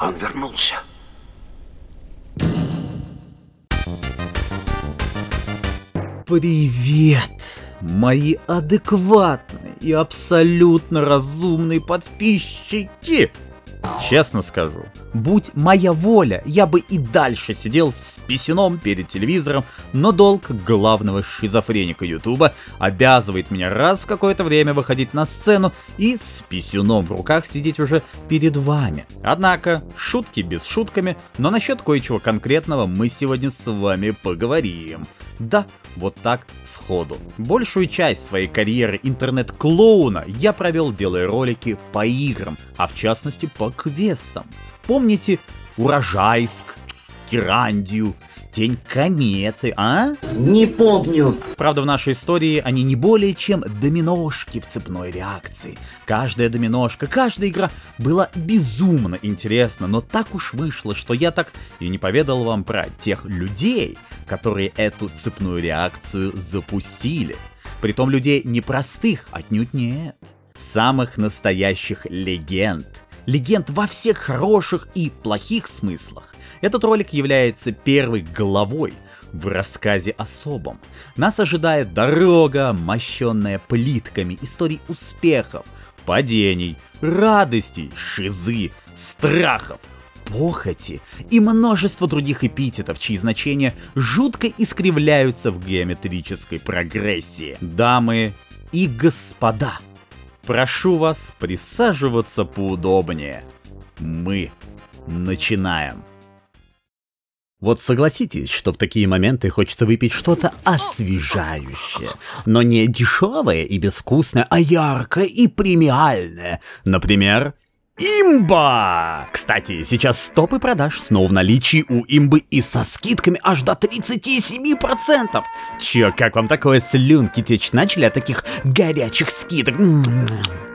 Он вернулся. Привет, мои адекватные и абсолютно разумные подписчики! Честно скажу, будь моя воля, я бы и дальше сидел с писюном перед телевизором, но долг главного шизофреника Ютуба обязывает меня раз в какое-то время выходить на сцену и с писюном в руках сидеть уже перед вами. Однако, шутки без шутками, но насчет кое-чего конкретного мы сегодня с вами поговорим. Да, вот так сходу. Большую часть своей карьеры интернет-клоуна я провел делая ролики по играм, а в частности по квестам. Помните Урожайск, Кирандию, Тень кометы, а? Не помню. Правда, в нашей истории они не более чем доминошки в цепной реакции. Каждая доминошка, каждая игра была безумно интересна, но так уж вышло, что я так и не поведал вам про тех людей, которые эту цепную реакцию запустили. Притом людей непростых, отнюдь нет. Самых настоящих легенд – легенд во всех хороших и плохих смыслах. Этот ролик является первой главой в рассказе особом. Нас ожидает дорога, мощенная плитками историй успехов, падений, радостей, шизы, страхов, похоти и множество других эпитетов, чьи значения жутко искривляются в геометрической прогрессии. Дамы и господа, Прошу вас присаживаться поудобнее. Мы начинаем. Вот согласитесь, что в такие моменты хочется выпить что-то освежающее, но не дешевое и безвкусное, а яркое и премиальное. Например, Имба! Кстати, сейчас стопы продаж снова в наличии у имбы и со скидками аж до 37%. Чё, как вам такое слюнки течь начали от таких горячих скидок?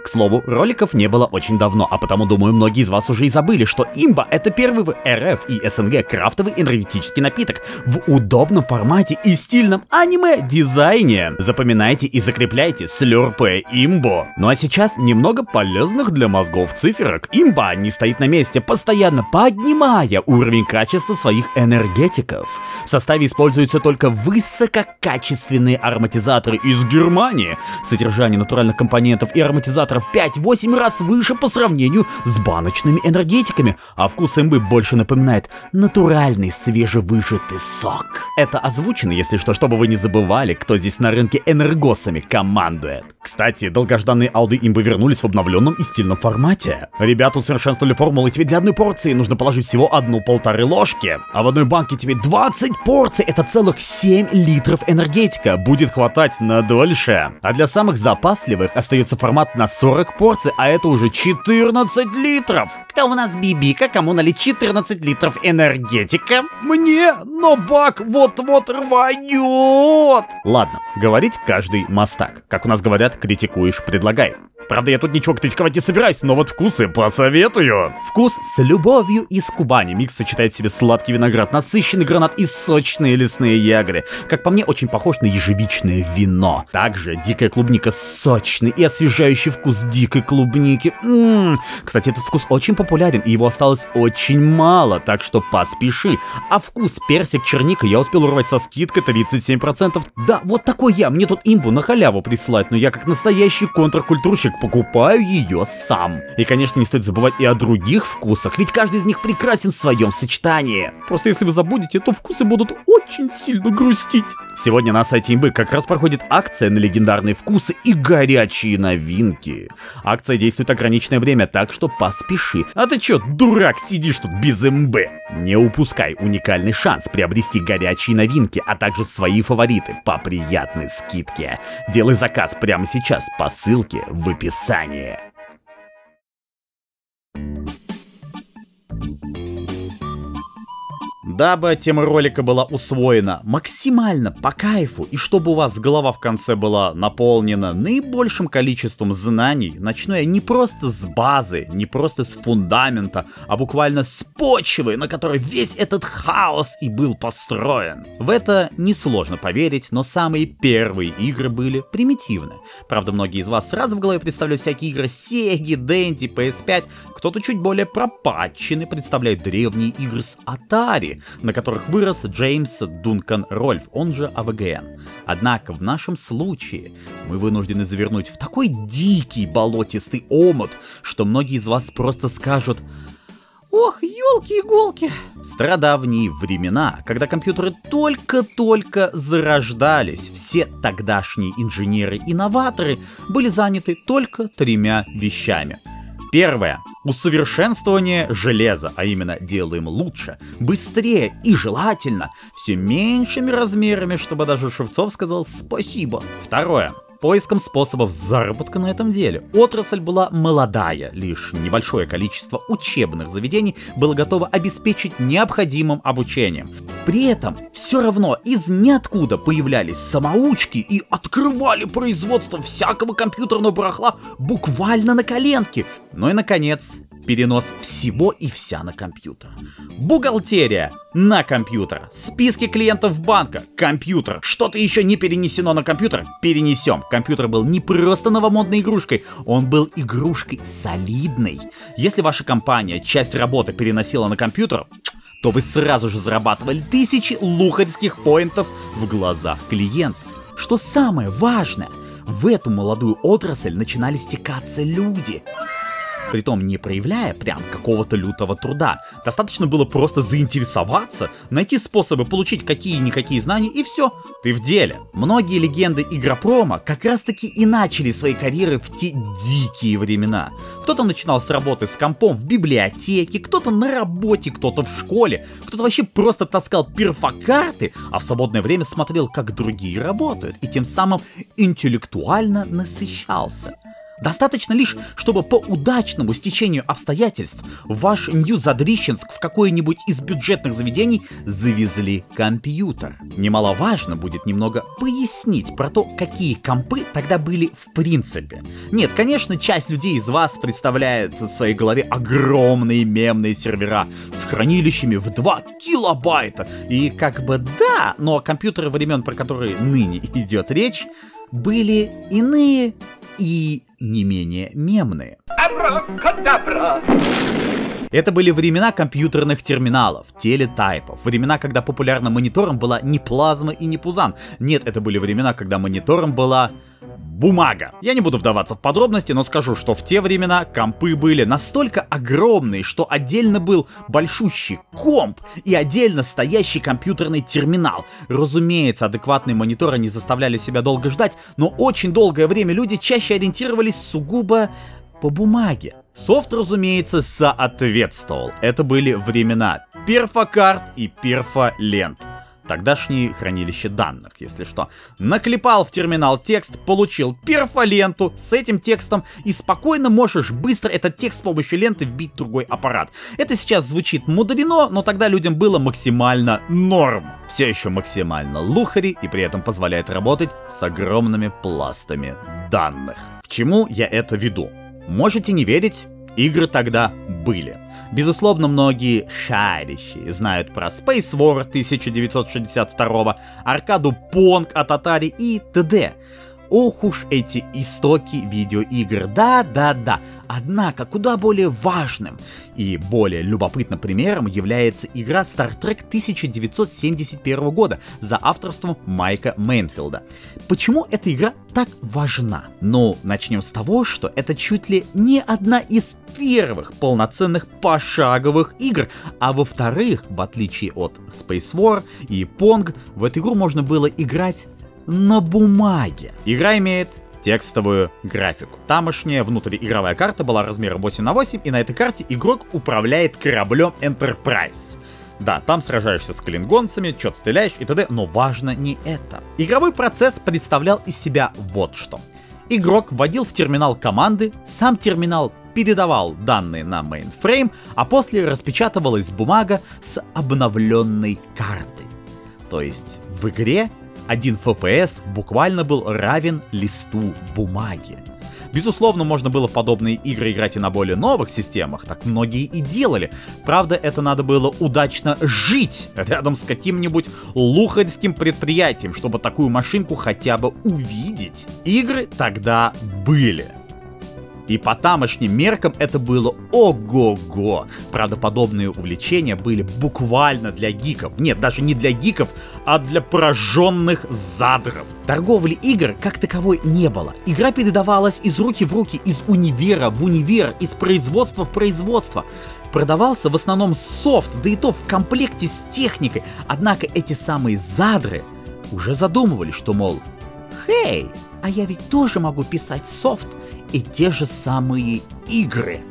К слову, роликов не было очень давно, а потому, думаю, многие из вас уже и забыли, что имба — это первый в РФ и СНГ крафтовый энергетический напиток в удобном формате и стильном аниме-дизайне. Запоминайте и закрепляйте слюрпе имбо. Ну а сейчас немного полезных для мозгов циферок. Имба не стоит на месте, постоянно поднимая уровень качества своих энергетиков. В составе используются только высококачественные ароматизаторы из Германии. Содержание натуральных компонентов и ароматизаторов в 5-8 раз выше по сравнению с баночными энергетиками, а вкус имбы больше напоминает натуральный свежевыжатый сок. Это озвучено, если что, чтобы вы не забывали, кто здесь на рынке энергосами командует. Кстати, долгожданные алды имбы вернулись в обновленном и стильном формате. Ребята усовершенствовали формулы, тебе для одной порции нужно положить всего одну-полторы ложки, а в одной банке тебе 20 порций, это целых 7 литров энергетика, будет хватать на дольше. А для самых запасливых остается формат на 40 порций, а это уже 14 литров. Кто у нас бибика, кому налить 14 литров энергетика? Мне, но бак вот-вот рванет. Ладно, говорить каждый мастак. Как у нас говорят, критикуешь, предлагай. Правда, я тут ничего критиковать не собираюсь, но вот вкусы посоветую. Вкус с любовью из Кубани. Микс сочетает в себе сладкий виноград, насыщенный гранат и сочные лесные ягоды. Как по мне, очень похож на ежевичное вино. Также дикая клубника сочный и освежающий вкус дикой клубники. Ммм. Кстати, этот вкус очень популярен, и его осталось очень мало, так что поспеши. А вкус персик-черника я успел урвать со скидкой 37%. Да, вот такой я. Мне тут имбу на халяву присылать, но я как настоящий контркультурщик покупаю ее сам. И, конечно, не стоит забывать и о других вкусах, ведь каждый из них прекрасен в своем сочетании. Просто если вы забудете, то вкусы будут очень сильно грустить. Сегодня на сайте имбы как раз проходит акция на легендарные вкусы и горячие новинки. Акция действует ограниченное время, так что поспеши. А ты чё, дурак, сидишь тут без имбы? Не упускай уникальный шанс приобрести горячие новинки, а также свои фавориты по приятной скидке. Делай заказ прямо сейчас по ссылке в описании Дабы тема ролика была усвоена максимально по кайфу и чтобы у вас голова в конце была наполнена наибольшим количеством знаний, начну я не просто с базы, не просто с фундамента, а буквально с почвы, на которой весь этот хаос и был построен. В это несложно поверить, но самые первые игры были примитивны. Правда, многие из вас сразу в голове представляют всякие игры Sega, Dendy, PS5, кто-то чуть более пропатченный представляет древние игры с Atari, на которых вырос Джеймс Дункан Рольф, он же АВГН. Однако в нашем случае мы вынуждены завернуть в такой дикий болотистый омут, что многие из вас просто скажут Ох, елки-иголки! Страдавние времена, когда компьютеры только-только зарождались, все тогдашние инженеры-инноваторы были заняты только тремя вещами — Первое. Усовершенствование железа, а именно делаем лучше, быстрее и желательно, все меньшими размерами, чтобы даже Шевцов сказал спасибо. Второе поиском способов заработка на этом деле. Отрасль была молодая, лишь небольшое количество учебных заведений было готово обеспечить необходимым обучением. При этом все равно из ниоткуда появлялись самоучки и открывали производство всякого компьютерного барахла буквально на коленке. Ну и наконец, перенос всего и вся на компьютер. Бухгалтерия на компьютер. Списки клиентов банка. Компьютер. Что-то еще не перенесено на компьютер. Перенесем. Компьютер был не просто новомодной игрушкой, он был игрушкой солидной. Если ваша компания часть работы переносила на компьютер, то вы сразу же зарабатывали тысячи лухарских поинтов в глазах клиентов. Что самое важное, в эту молодую отрасль начинали стекаться люди притом не проявляя прям какого-то лютого труда. Достаточно было просто заинтересоваться, найти способы получить какие-никакие знания и все, ты в деле. Многие легенды игропрома как раз таки и начали свои карьеры в те дикие времена. Кто-то начинал с работы с компом в библиотеке, кто-то на работе, кто-то в школе, кто-то вообще просто таскал перфокарты, а в свободное время смотрел, как другие работают, и тем самым интеллектуально насыщался. Достаточно лишь, чтобы по удачному стечению обстоятельств ваш Нью-Задрищенск в какое-нибудь из бюджетных заведений завезли компьютер. Немаловажно будет немного пояснить про то, какие компы тогда были в принципе. Нет, конечно, часть людей из вас представляет в своей голове огромные мемные сервера с хранилищами в 2 килобайта. И как бы да, но компьютеры времен, про которые ныне идет речь, были иные и не менее мемные. Это были времена компьютерных терминалов, телетайпов, времена, когда популярным монитором была не плазма и не пузан. Нет, это были времена, когда монитором была бумага. Я не буду вдаваться в подробности, но скажу, что в те времена компы были настолько огромные, что отдельно был большущий комп и отдельно стоящий компьютерный терминал. Разумеется, адекватные мониторы не заставляли себя долго ждать, но очень долгое время люди чаще ориентировались сугубо по бумаге. Софт, разумеется, соответствовал. Это были времена перфокарт и перфолент тогдашние хранилища данных, если что. Наклепал в терминал текст, получил перфоленту с этим текстом и спокойно можешь быстро этот текст с помощью ленты вбить в другой аппарат. Это сейчас звучит мудрено, но тогда людям было максимально норм. Все еще максимально лухари и при этом позволяет работать с огромными пластами данных. К чему я это веду? Можете не верить, игры тогда были. Безусловно, многие шарящие знают про Space War 1962, аркаду Pong от Atari и т.д. Ох уж эти истоки видеоигр, да-да-да. Однако, куда более важным и более любопытным примером является игра Star Trek 1971 года за авторством Майка Мейнфилда. Почему эта игра так важна? Ну, начнем с того, что это чуть ли не одна из первых полноценных пошаговых игр, а во-вторых, в отличие от Space War и Pong, в эту игру можно было играть на бумаге. Игра имеет текстовую графику. Тамошняя внутриигровая карта была размером 8 на 8, и на этой карте игрок управляет кораблем Enterprise. Да, там сражаешься с клингонцами, что-то стреляешь и т.д., но важно не это. Игровой процесс представлял из себя вот что. Игрок вводил в терминал команды, сам терминал передавал данные на мейнфрейм, а после распечатывалась бумага с обновленной картой. То есть в игре один FPS буквально был равен листу бумаги. Безусловно, можно было в подобные игры играть и на более новых системах, так многие и делали. Правда, это надо было удачно жить рядом с каким-нибудь лухарским предприятием, чтобы такую машинку хотя бы увидеть. Игры тогда были. И по тамошним меркам это было ого-го. Правда, подобные увлечения были буквально для гиков. Нет, даже не для гиков, а для пораженных задров. Торговли игр как таковой не было. Игра передавалась из руки в руки, из универа в универ, из производства в производство. Продавался в основном софт, да и то в комплекте с техникой. Однако эти самые задры уже задумывали, что, мол, «Хей, а я ведь тоже могу писать софт и те же самые игры.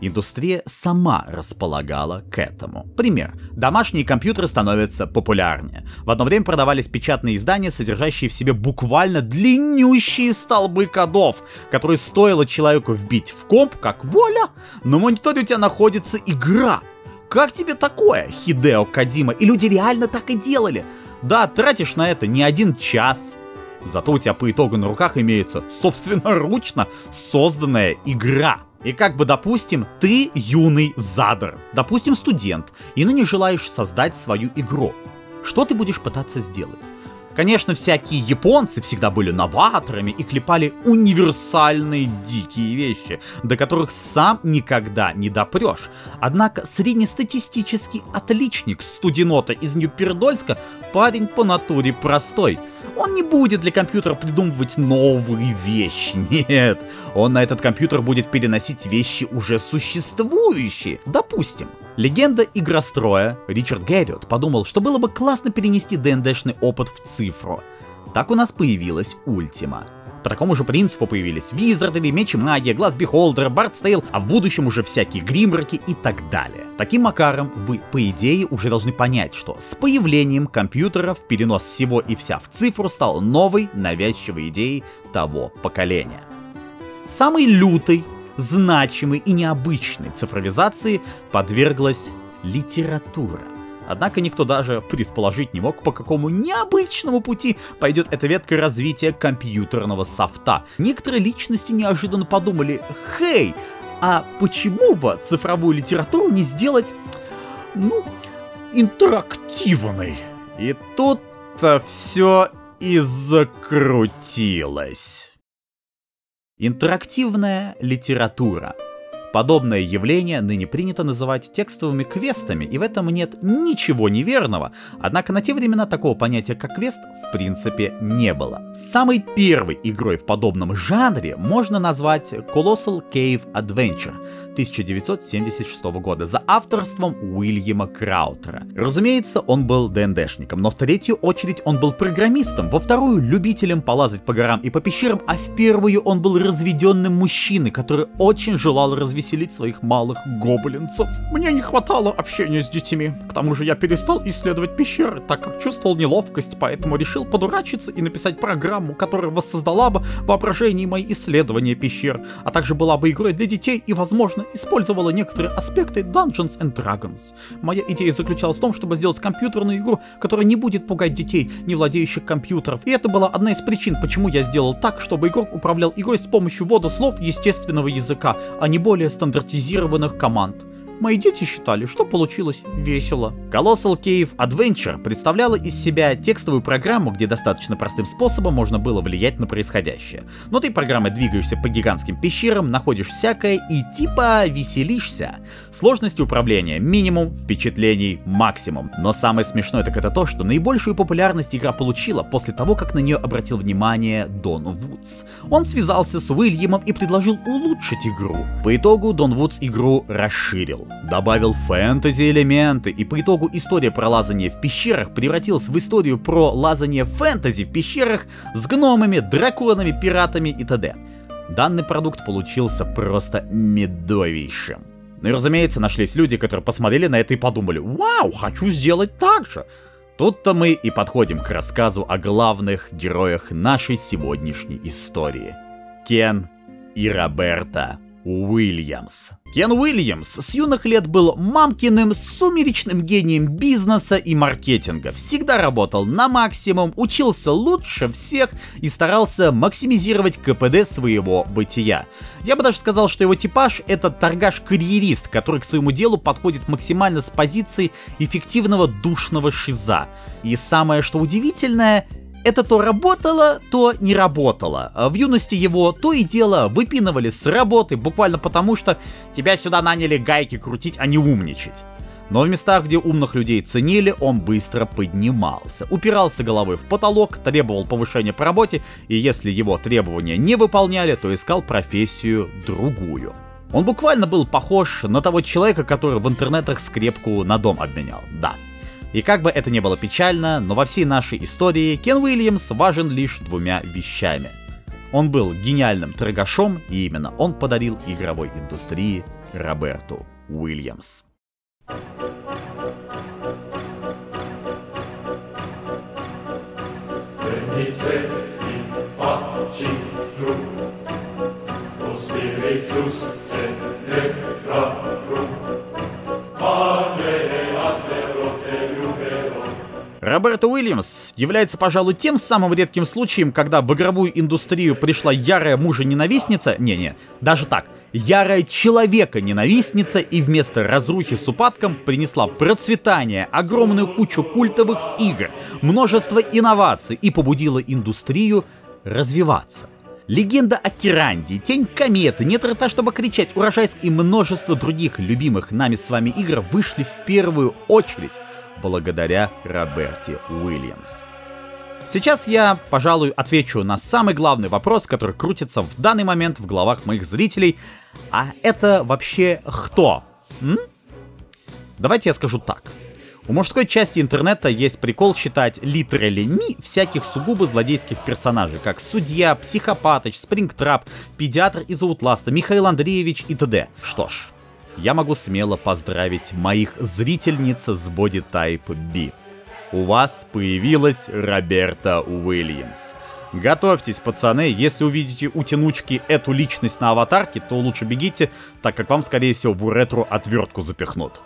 Индустрия сама располагала к этому. Пример. Домашние компьютеры становятся популярнее. В одно время продавались печатные издания, содержащие в себе буквально длиннющие столбы кодов, которые стоило человеку вбить в комп, как воля, на мониторе у тебя находится игра. Как тебе такое, Хидео Кадима? И люди реально так и делали. Да, тратишь на это не один час, Зато у тебя по итогу на руках имеется собственноручно созданная игра. И как бы, допустим, ты юный задр, допустим, студент, и ныне желаешь создать свою игру. Что ты будешь пытаться сделать? Конечно, всякие японцы всегда были новаторами и клепали универсальные дикие вещи, до которых сам никогда не допрешь. Однако среднестатистический отличник студенота из Нью-Пердольска парень по натуре простой – он не будет для компьютера придумывать новые вещи, нет. Он на этот компьютер будет переносить вещи уже существующие. Допустим, легенда игростроя Ричард Гэрриот подумал, что было бы классно перенести ДНДшный опыт в цифру. Так у нас появилась Ultima. По такому же принципу появились Wizardry, Меч и Магия, Глаз Бихолдера, Bard's Tale, а в будущем уже всякие Гримроки и так далее. Таким макаром вы, по идее, уже должны понять, что с появлением компьютеров перенос всего и вся в цифру стал новой навязчивой идеей того поколения. Самой лютой, значимой и необычной цифровизации подверглась литература. Однако никто даже предположить не мог, по какому необычному пути пойдет эта ветка развития компьютерного софта. Некоторые личности неожиданно подумали, «Хей, а почему бы цифровую литературу не сделать, ну, интерактивной?» И тут-то все и закрутилось. Интерактивная литература — Подобное явление ныне принято называть текстовыми квестами, и в этом нет ничего неверного, однако на те времена такого понятия как квест в принципе не было. Самой первой игрой в подобном жанре можно назвать Colossal Cave Adventure 1976 года за авторством Уильяма Краутера. Разумеется, он был ДНДшником, но в третью очередь он был программистом, во вторую любителем полазать по горам и по пещерам, а в первую он был разведенным мужчиной, который очень желал развиваться развеселить своих малых гоблинцев. Мне не хватало общения с детьми. К тому же я перестал исследовать пещеры, так как чувствовал неловкость, поэтому решил подурачиться и написать программу, которая воссоздала бы воображение мои исследования пещер, а также была бы игрой для детей и, возможно, использовала некоторые аспекты Dungeons and Dragons. Моя идея заключалась в том, чтобы сделать компьютерную игру, которая не будет пугать детей, не владеющих компьютеров. И это была одна из причин, почему я сделал так, чтобы игрок управлял игрой с помощью ввода слов естественного языка, а не более стандартизированных команд. Мои дети считали, что получилось весело. Colossal Cave Adventure представляла из себя текстовую программу, где достаточно простым способом можно было влиять на происходящее. Внутри программы двигаешься по гигантским пещерам, находишь всякое и типа веселишься. Сложность управления минимум, впечатлений максимум. Но самое смешное так это то, что наибольшую популярность игра получила после того, как на нее обратил внимание Дон Вудс. Он связался с Уильямом и предложил улучшить игру. По итогу Дон Вудс игру расширил добавил фэнтези-элементы, и по итогу история про лазание в пещерах превратилась в историю про лазание фэнтези в пещерах с гномами, драконами, пиратами и т.д. Данный продукт получился просто медовейшим. Ну и разумеется, нашлись люди, которые посмотрели на это и подумали, вау, хочу сделать так же. Тут-то мы и подходим к рассказу о главных героях нашей сегодняшней истории. Кен и Роберта Уильямс. Кен Уильямс с юных лет был мамкиным, сумеречным гением бизнеса и маркетинга. Всегда работал на максимум, учился лучше всех и старался максимизировать КПД своего бытия. Я бы даже сказал, что его типаж — это торгаш-карьерист, который к своему делу подходит максимально с позиции эффективного душного шиза. И самое что удивительное — это то работало, то не работало. В юности его то и дело выпинывали с работы, буквально потому что тебя сюда наняли гайки крутить, а не умничать. Но в местах, где умных людей ценили, он быстро поднимался, упирался головой в потолок, требовал повышения по работе, и если его требования не выполняли, то искал профессию другую. Он буквально был похож на того человека, который в интернетах скрепку на дом обменял. Да, и как бы это ни было печально, но во всей нашей истории Кен Уильямс важен лишь двумя вещами. Он был гениальным торгашом, и именно он подарил игровой индустрии Роберту Уильямс. Spiritus Роберто Уильямс является, пожалуй, тем самым редким случаем, когда в игровую индустрию пришла ярая мужа-ненавистница, не-не, даже так, ярая человека-ненавистница и вместо разрухи с упадком принесла процветание, огромную кучу культовых игр, множество инноваций и побудила индустрию развиваться. Легенда о Киранде, Тень кометы, Нет рта, чтобы кричать, Урожайск и множество других любимых нами с вами игр вышли в первую очередь благодаря Роберте Уильямс. Сейчас я, пожалуй, отвечу на самый главный вопрос, который крутится в данный момент в головах моих зрителей. А это вообще кто? М? Давайте я скажу так. У мужской части интернета есть прикол считать литерали ми всяких сугубо злодейских персонажей, как Судья, Психопатыч, Спрингтрап, Педиатр из Аутласта, Михаил Андреевич и т.д. Что ж, я могу смело поздравить моих зрительниц с Body Type B. У вас появилась Роберта Уильямс. Готовьтесь, пацаны, если увидите у тянучки эту личность на аватарке, то лучше бегите, так как вам, скорее всего, в ретро отвертку запихнут.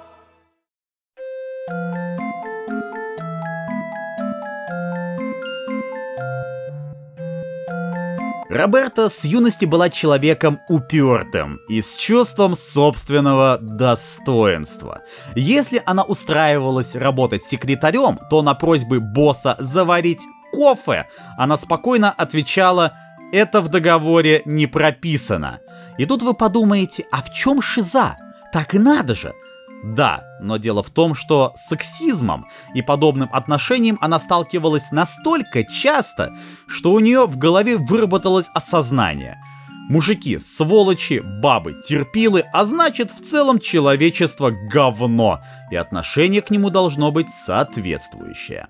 Роберта с юности была человеком упертым и с чувством собственного достоинства. Если она устраивалась работать секретарем, то на просьбы босса заварить кофе она спокойно отвечала «это в договоре не прописано». И тут вы подумаете, а в чем шиза? Так и надо же. Да, но дело в том, что с сексизмом и подобным отношением она сталкивалась настолько часто, что у нее в голове выработалось осознание. Мужики, сволочи, бабы, терпилы, а значит в целом человечество говно, и отношение к нему должно быть соответствующее.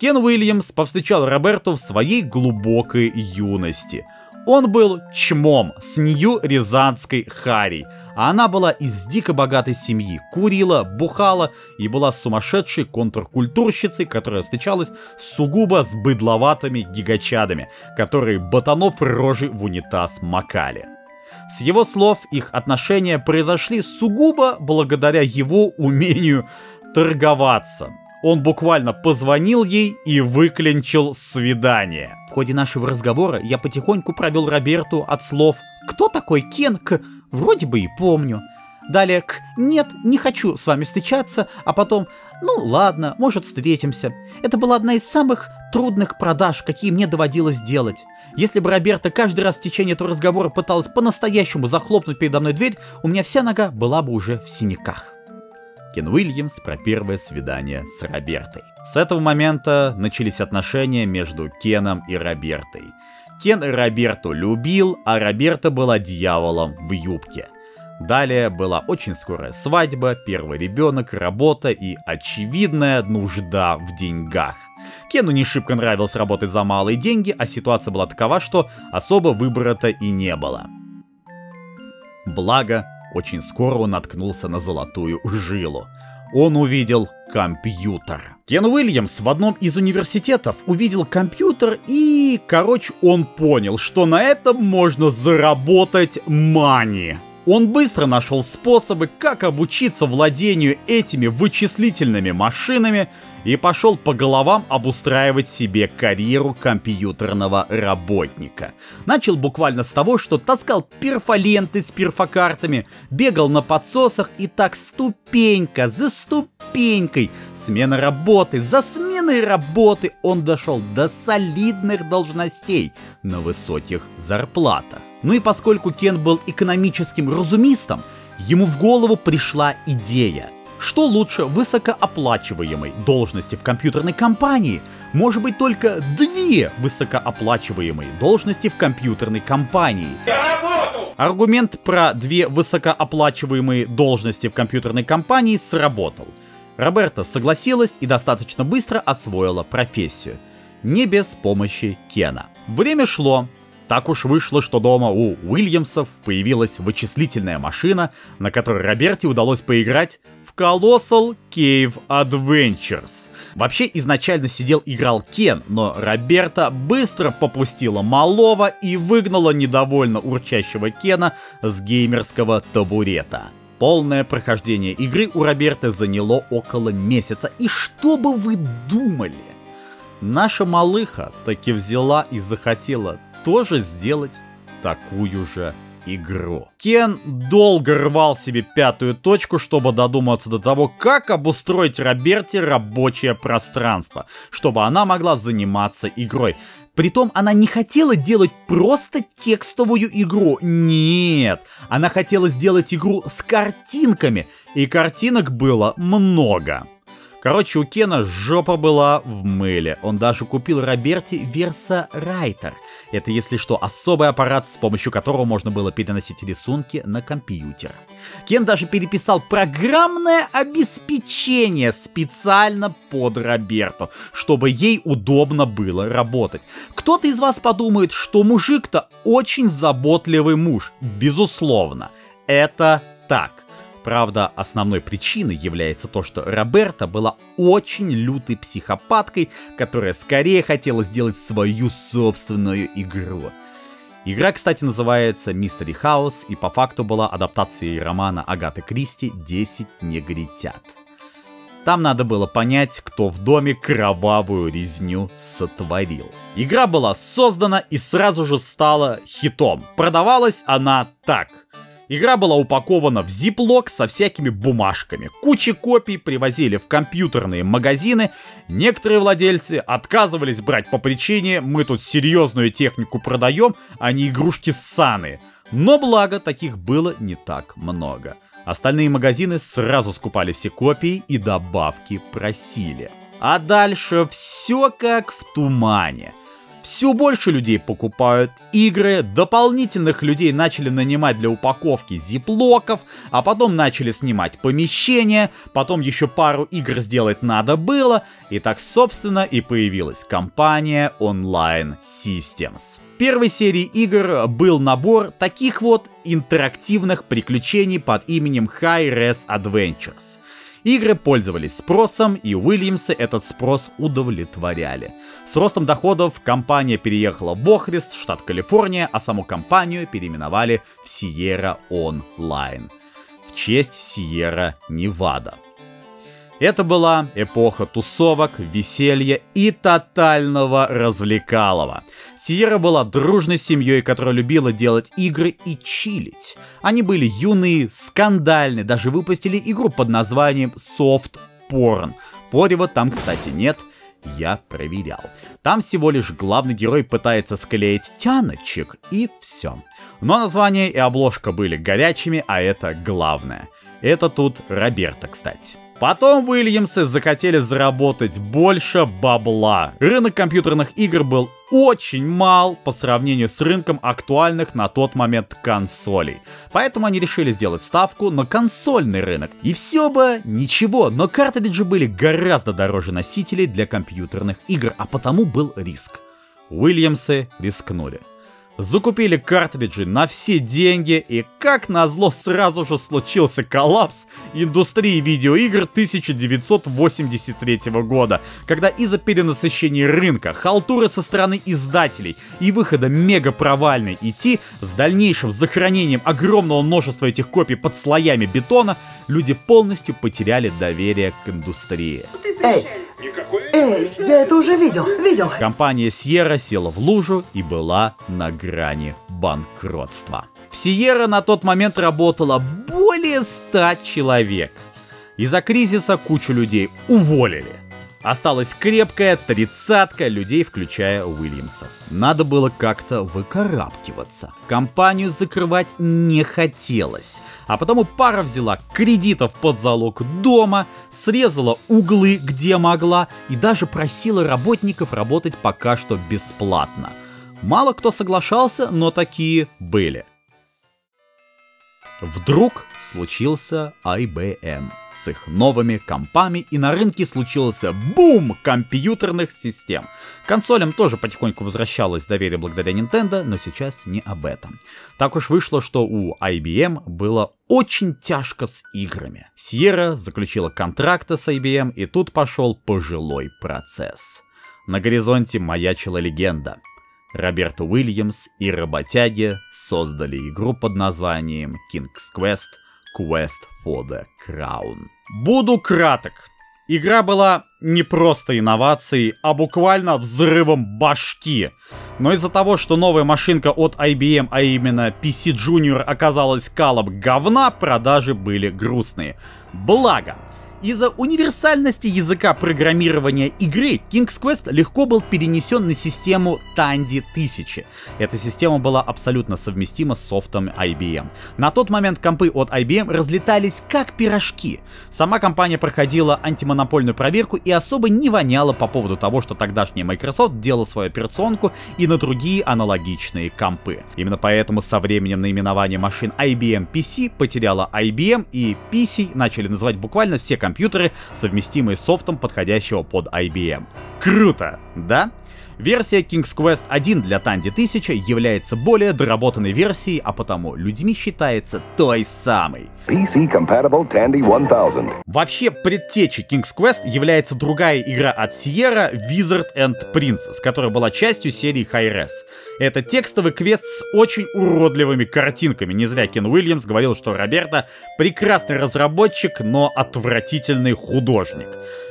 Кен Уильямс повстречал Роберту в своей глубокой юности – он был чмом с Нью-Рязанской Харей, а она была из дико богатой семьи, курила, бухала и была сумасшедшей контркультурщицей, которая встречалась сугубо с быдловатыми гигачадами, которые ботанов рожи в унитаз макали. С его слов, их отношения произошли сугубо благодаря его умению торговаться. Он буквально позвонил ей и выклинчил свидание. В ходе нашего разговора я потихоньку провел Роберту от слов «Кто такой Кен?» к «Вроде бы и помню». Далее к «Нет, не хочу с вами встречаться», а потом «Ну ладно, может встретимся». Это была одна из самых трудных продаж, какие мне доводилось делать. Если бы Роберта каждый раз в течение этого разговора пыталась по-настоящему захлопнуть передо мной дверь, у меня вся нога была бы уже в синяках. Кен Уильямс про первое свидание с Робертой. С этого момента начались отношения между Кеном и Робертой. Кен Роберту любил, а Роберта была дьяволом в юбке. Далее была очень скорая свадьба, первый ребенок, работа и очевидная нужда в деньгах. Кену не шибко нравилось работать за малые деньги, а ситуация была такова, что особо выбора-то и не было. Благо, очень скоро он наткнулся на золотую жилу. Он увидел компьютер. Кен Уильямс в одном из университетов увидел компьютер и, короче, он понял, что на этом можно заработать мани. Он быстро нашел способы, как обучиться владению этими вычислительными машинами и пошел по головам обустраивать себе карьеру компьютерного работника. Начал буквально с того, что таскал перфоленты с перфокартами, бегал на подсосах и так ступенька за ступенькой, смена работы за сменой работы он дошел до солидных должностей на высоких зарплатах. Ну и поскольку Кен был экономическим разумистом, ему в голову пришла идея. Что лучше высокооплачиваемой должности в компьютерной компании? Может быть только две высокооплачиваемые должности в компьютерной компании. Аргумент про две высокооплачиваемые должности в компьютерной компании сработал. Роберта согласилась и достаточно быстро освоила профессию. Не без помощи Кена. Время шло, так уж вышло, что дома у Уильямсов появилась вычислительная машина, на которой Роберте удалось поиграть Colossal Cave Adventures. Вообще изначально сидел играл Кен, но Роберта быстро попустила малого и выгнала недовольно урчащего Кена с геймерского табурета. Полное прохождение игры у Роберта заняло около месяца. И что бы вы думали? Наша малыха таки взяла и захотела тоже сделать такую же игру. Кен долго рвал себе пятую точку, чтобы додуматься до того, как обустроить Роберте рабочее пространство, чтобы она могла заниматься игрой. Притом она не хотела делать просто текстовую игру. Нет, она хотела сделать игру с картинками, и картинок было много. Короче, у Кена жопа была в мыле. Он даже купил Роберти Верса Райтер. Это, если что, особый аппарат, с помощью которого можно было переносить рисунки на компьютер. Кен даже переписал программное обеспечение специально под Роберту, чтобы ей удобно было работать. Кто-то из вас подумает, что мужик-то очень заботливый муж. Безусловно, это так. Правда, основной причиной является то, что Роберта была очень лютой психопаткой, которая скорее хотела сделать свою собственную игру. Игра, кстати, называется Mystery House и по факту была адаптацией романа Агаты Кристи «10 негритят». Там надо было понять, кто в доме кровавую резню сотворил. Игра была создана и сразу же стала хитом. Продавалась она так – Игра была упакована в зиплок со всякими бумажками. Кучи копий привозили в компьютерные магазины. Некоторые владельцы отказывались брать по причине «мы тут серьезную технику продаем, а не игрушки ссаные». Но благо таких было не так много. Остальные магазины сразу скупали все копии и добавки просили. А дальше все как в тумане. Все больше людей покупают игры, дополнительных людей начали нанимать для упаковки зиплоков, а потом начали снимать помещения, потом еще пару игр сделать надо было, и так собственно и появилась компания Online Systems. Первой серии игр был набор таких вот интерактивных приключений под именем High Res Adventures. Игры пользовались спросом, и Уильямсы этот спрос удовлетворяли. С ростом доходов компания переехала в Охрист, штат Калифорния, а саму компанию переименовали в Sierra Online в честь Sierra Невада. Это была эпоха тусовок, веселья и тотального развлекалова. Сиера была дружной семьей, которая любила делать игры и чилить. Они были юные, скандальные, даже выпустили игру под названием Soft Porn. Порева там, кстати, нет, я проверял. Там всего лишь главный герой пытается склеить тяночек, и все. Но название и обложка были горячими, а это главное. Это тут Роберта, кстати. Потом Уильямсы захотели заработать больше бабла. Рынок компьютерных игр был очень мал по сравнению с рынком актуальных на тот момент консолей. Поэтому они решили сделать ставку на консольный рынок. И все бы ничего, но картриджи были гораздо дороже носителей для компьютерных игр, а потому был риск. Уильямсы рискнули. Закупили картриджи на все деньги, и как назло сразу же случился коллапс индустрии видеоигр 1983 года, когда из-за перенасыщения рынка, халтуры со стороны издателей и выхода мега провальной IT с дальнейшим захоронением огромного множества этих копий под слоями бетона, люди полностью потеряли доверие к индустрии. Эй, Эй, я это уже видел, видел. Компания Sierra села в лужу и была на грани банкротства. В Sierra на тот момент работало более 100 человек. Из-за кризиса кучу людей уволили. Осталась крепкая тридцатка людей, включая Уильямсов. Надо было как-то выкарабкиваться. Компанию закрывать не хотелось. А потому пара взяла кредитов под залог дома, срезала углы, где могла, и даже просила работников работать пока что бесплатно. Мало кто соглашался, но такие были. Вдруг случился IBM с их новыми компами, и на рынке случился бум компьютерных систем. Консолям тоже потихоньку возвращалось доверие благодаря Nintendo, но сейчас не об этом. Так уж вышло, что у IBM было очень тяжко с играми. Sierra заключила контракты с IBM, и тут пошел пожилой процесс. На горизонте маячила легенда. Роберт Уильямс и работяги создали игру под названием King's Quest — Quest for the Crown. Буду краток. Игра была не просто инновацией, а буквально взрывом башки. Но из-за того, что новая машинка от IBM, а именно PC Junior оказалась калом говна, продажи были грустные. Благо, из-за универсальности языка программирования игры King's Quest легко был перенесен на систему Tandy 1000. Эта система была абсолютно совместима с софтом IBM. На тот момент компы от IBM разлетались как пирожки. Сама компания проходила антимонопольную проверку и особо не воняла по поводу того, что тогдашняя Microsoft делала свою операционку и на другие аналогичные компы. Именно поэтому со временем наименование машин IBM PC потеряла IBM и PC начали называть буквально все компании компьютеры, совместимые с софтом, подходящего под IBM. Круто, да? Версия King's Quest 1 для Tandy 1000 является более доработанной версией, а потому людьми считается той самой. PC Compatible Tandy 1000. Вообще, предтечей King's Quest является другая игра от Sierra Wizard and Princess, которая была частью серии Hi-Res. Это текстовый квест с очень уродливыми картинками. Не зря Кен Уильямс говорил, что Роберта прекрасный разработчик, но отвратительный художник.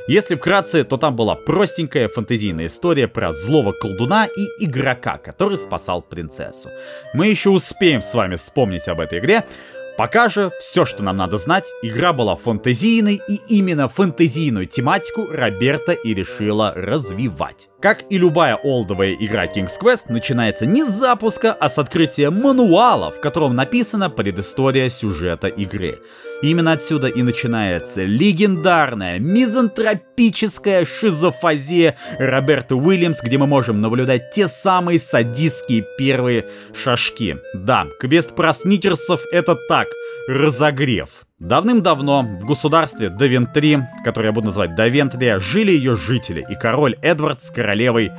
Если вкратце, то там была простенькая фантазийная история про злого колдуна и игрока, который спасал принцессу. Мы еще успеем с вами вспомнить об этой игре, Пока же все, что нам надо знать, игра была фантазийной, и именно фантазийную тематику Роберта и решила развивать. Как и любая олдовая игра King's Quest, начинается не с запуска, а с открытия мануала, в котором написана предыстория сюжета игры. Именно отсюда и начинается легендарная мизантропическая шизофазия Роберта Уильямс, где мы можем наблюдать те самые садистские первые шажки. Да, квест про сникерсов это так, разогрев. Давным-давно в государстве Давентри, которое я буду называть Давентрия, жили ее жители и король Эдвард с королевой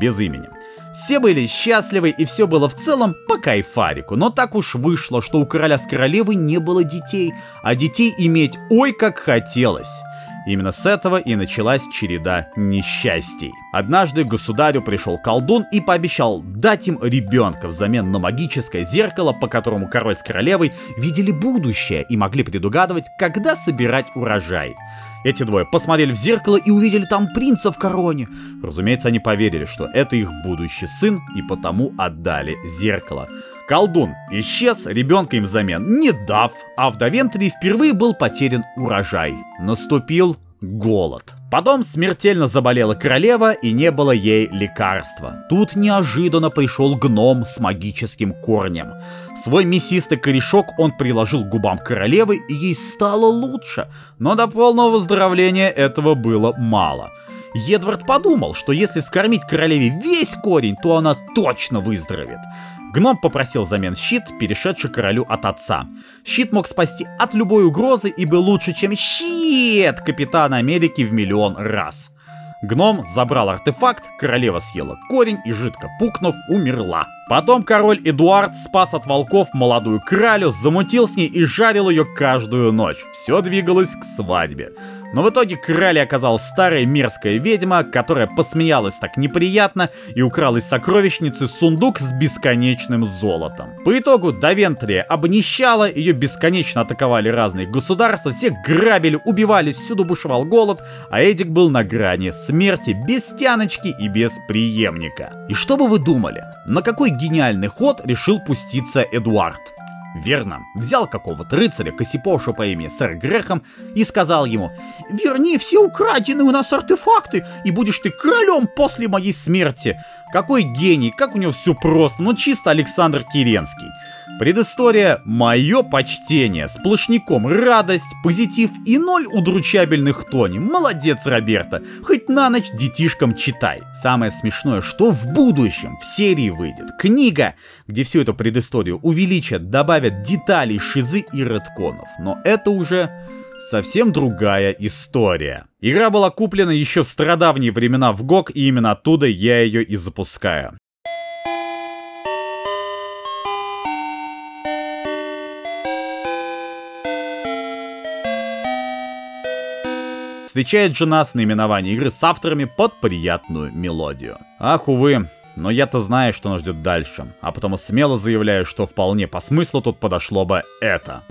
без имени. Все были счастливы и все было в целом по кайфарику, но так уж вышло, что у короля с королевой не было детей, а детей иметь ой как хотелось. Именно с этого и началась череда несчастий. Однажды государю пришел колдун и пообещал дать им ребенка взамен на магическое зеркало, по которому король с королевой видели будущее и могли предугадывать, когда собирать урожай. Эти двое посмотрели в зеркало и увидели там принца в короне. Разумеется, они поверили, что это их будущий сын, и потому отдали зеркало. Колдун исчез, ребенка им взамен не дав, а в Давентре впервые был потерян урожай. Наступил голод. Потом смертельно заболела королева и не было ей лекарства. Тут неожиданно пришел гном с магическим корнем. Свой мясистый корешок он приложил к губам королевы и ей стало лучше, но до полного выздоровления этого было мало. Едвард подумал, что если скормить королеве весь корень, то она точно выздоровеет. Гном попросил замен щит, перешедший королю от отца. Щит мог спасти от любой угрозы и был лучше, чем щит Капитана Америки в миллион раз. Гном забрал артефакт, королева съела корень и, жидко пукнув, умерла. Потом король Эдуард спас от волков молодую кралю, замутил с ней и жарил ее каждую ночь. Все двигалось к свадьбе. Но в итоге кралей оказалась старая мерзкая ведьма, которая посмеялась так неприятно и украла из сокровищницы сундук с бесконечным золотом. По итогу Давентрия обнищала, ее бесконечно атаковали разные государства, всех грабили, убивали, всюду бушевал голод, а Эдик был на грани смерти без тяночки и без преемника. И что бы вы думали, на какой гениальный ход решил пуститься Эдуард? Верно, взял какого-то рыцаря Косипоша по имени сэр Грехом и сказал ему «Верни все украденные у нас артефакты, и будешь ты королем после моей смерти». Какой гений, как у него все просто, ну чисто Александр Киренский. Предыстория «Мое почтение», сплошняком радость, позитив и ноль удручабельных тони. Молодец, Роберта, хоть на ночь детишкам читай. Самое смешное, что в будущем в серии выйдет книга, где всю эту предысторию увеличат, добавят деталей, шизы и редконов. Но это уже совсем другая история. Игра была куплена еще в стародавние времена в GOG, и именно оттуда я ее и запускаю. Встречает же нас наименование игры с авторами под приятную мелодию. Ах, увы, но я-то знаю, что нас ждет дальше, а потому смело заявляю, что вполне по смыслу тут подошло бы это.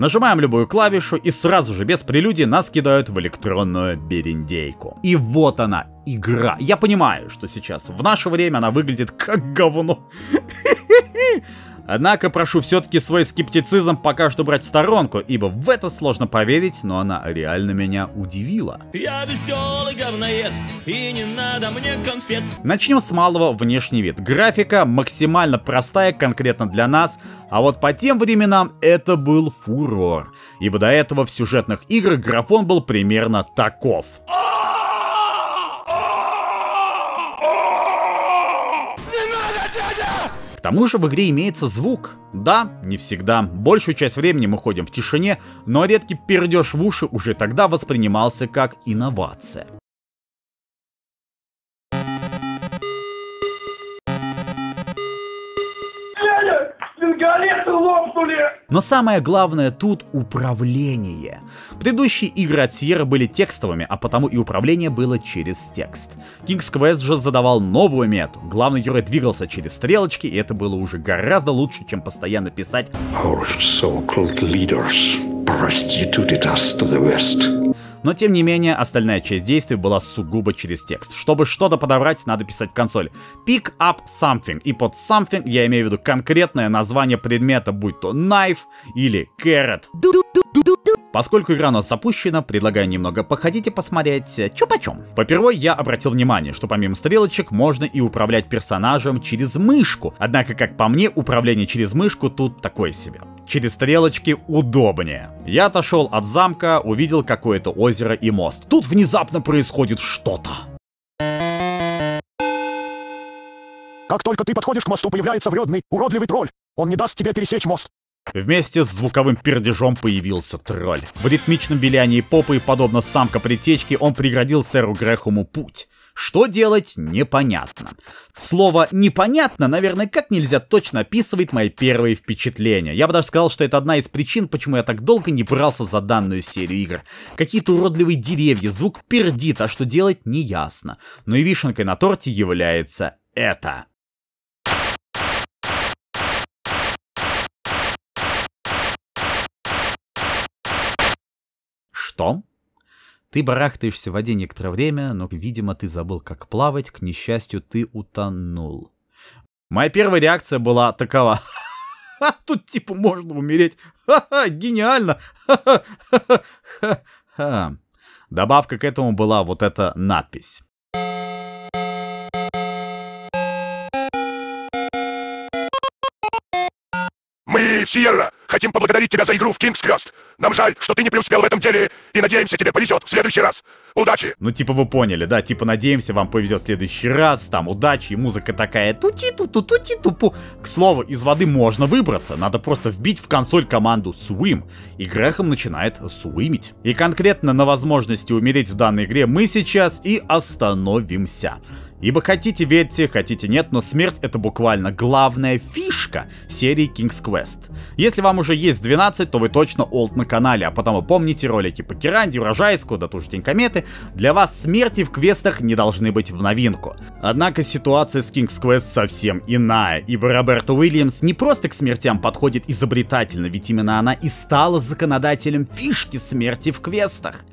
Нажимаем любую клавишу и сразу же без прелюдии нас кидают в электронную берендейку. И вот она, игра. Я понимаю, что сейчас в наше время она выглядит как говно. Однако прошу все-таки свой скептицизм пока что брать в сторонку, ибо в это сложно поверить, но она реально меня удивила. Я веселый говноед, и не надо мне конфет. Начнем с малого внешний вид. Графика максимально простая конкретно для нас, а вот по тем временам это был фурор. Ибо до этого в сюжетных играх графон был примерно таков. К тому же в игре имеется звук. Да, не всегда. Большую часть времени мы ходим в тишине, но редкий пердеж в уши уже тогда воспринимался как инновация. Лопнули! Но самое главное тут управление. Предыдущие игры от Sierra были текстовыми, а потому и управление было через текст. King's Quest же задавал новую мету. Главный герой двигался через стрелочки, и это было уже гораздо лучше, чем постоянно писать Our so-called leaders prostituted us to the West. Но тем не менее, остальная часть действий была сугубо через текст. Чтобы что-то подобрать, надо писать в консоль. Pick up something. И под something я имею в виду конкретное название предмета, будь то knife или carrot. Поскольку игра у нас запущена, предлагаю немного походить и посмотреть, э, чё почем. Попервой я обратил внимание, что помимо стрелочек можно и управлять персонажем через мышку. Однако, как по мне, управление через мышку тут такое себе. Через стрелочки удобнее. Я отошел от замка, увидел какое-то озеро и мост. Тут внезапно происходит что-то. Как только ты подходишь к мосту, появляется вредный, уродливый тролль. Он не даст тебе пересечь мост. Вместе с звуковым пердежом появился тролль. В ритмичном вилянии попы, подобно самка притечки, он преградил сэру Грехому путь. Что делать, непонятно. Слово «непонятно», наверное, как нельзя точно описывает мои первые впечатления. Я бы даже сказал, что это одна из причин, почему я так долго не брался за данную серию игр. Какие-то уродливые деревья, звук пердит, а что делать, не ясно. Но и вишенкой на торте является это. Что? Ты барахтаешься в воде некоторое время, но, видимо, ты забыл, как плавать, к несчастью, ты утонул. Моя первая реакция была такова. Тут типа можно умереть. Ха-ха, гениально. Ха-ха-ха-ха. Добавка к этому была вот эта надпись. Мы, Сиерра, хотим поблагодарить тебя за игру в Кингс Крест. Нам жаль, что ты не преуспел в этом деле, и надеемся, тебе повезет в следующий раз. Удачи! Ну, типа, вы поняли, да? Типа, надеемся, вам повезет в следующий раз, там, удачи, и музыка такая тути-ту-ту, тути-тупу. К слову, из воды можно выбраться, надо просто вбить в консоль команду Swim, и Грехом начинает свимить. И конкретно на возможности умереть в данной игре мы сейчас и остановимся. Ибо хотите верьте, хотите нет, но смерть это буквально главная фишка серии King's Quest. Если вам уже есть 12, то вы точно олд на канале, а потому помните ролики по Керанде, Урожайску, да ту же День Кометы, для вас смерти в квестах не должны быть в новинку. Однако ситуация с King's Quest совсем иная, ибо Роберта Уильямс не просто к смертям подходит изобретательно, ведь именно она и стала законодателем фишки смерти в квестах.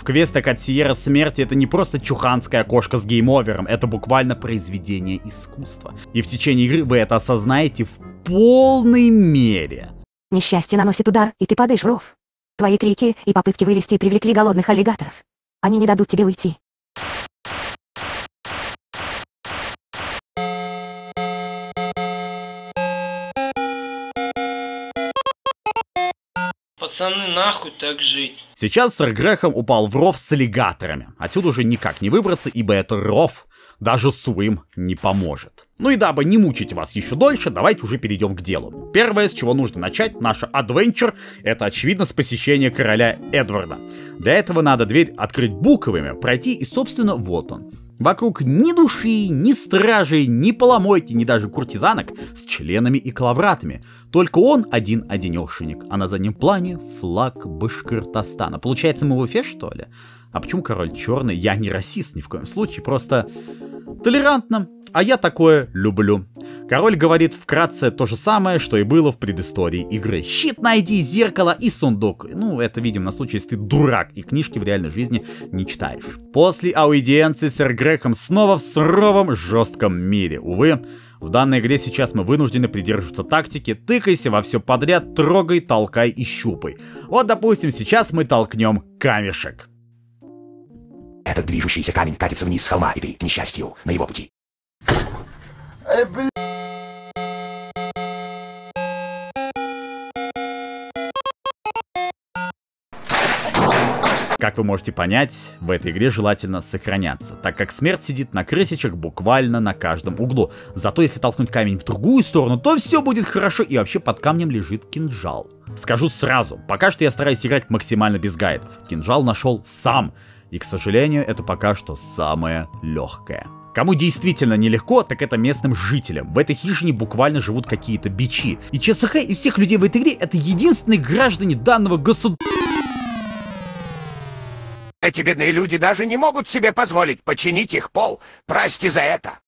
В квестах от Sierra смерти это не просто чуханское окошко с game over ом, это буквально произведение искусства. И в течение игры вы это осознаете в полной мере. Несчастье наносит удар, и ты падаешь в ров. Твои крики и попытки вылезти привлекли голодных аллигаторов. Они не дадут тебе уйти. Пацаны, нахуй так жить. Сейчас сэр Грехом упал в ров с аллигаторами. Отсюда уже никак не выбраться, ибо это ров. Даже Суим не поможет. Ну и дабы не мучить вас еще дольше, давайте уже перейдем к делу. Первое, с чего нужно начать, наша адвенчер, это очевидно с посещения короля Эдварда. Для этого надо дверь открыть буквами, пройти и, собственно, вот он. Вокруг ни души, ни стражей, ни поломойки, ни даже куртизанок с членами и клавратами. Только он один-одинешенек, а на заднем плане флаг Башкортостана. Получается, мы в Уфе, что ли? А почему король черный? Я не расист ни в коем случае, просто толерантно. А я такое люблю. Король говорит вкратце то же самое, что и было в предыстории игры. Щит найди, зеркало и сундук. Ну, это видим на случай, если ты дурак и книжки в реальной жизни не читаешь. После аудиенции сэр Грехом снова в суровом жестком мире. Увы, в данной игре сейчас мы вынуждены придерживаться тактики «тыкайся во все подряд, трогай, толкай и щупай». Вот, допустим, сейчас мы толкнем камешек. Этот движущийся камень катится вниз с холма, и ты, к несчастью, на его пути. Как вы можете понять, в этой игре желательно сохраняться, так как смерть сидит на крысичек буквально на каждом углу. Зато если толкнуть камень в другую сторону, то все будет хорошо и вообще под камнем лежит кинжал. Скажу сразу, пока что я стараюсь играть максимально без гайдов. Кинжал нашел сам, и, к сожалению, это пока что самое легкое. Кому действительно нелегко, так это местным жителям. В этой хижине буквально живут какие-то бичи. И ЧСХ и всех людей в этой игре это единственные граждане данного государства. Эти бедные люди даже не могут себе позволить починить их пол. Прости за это.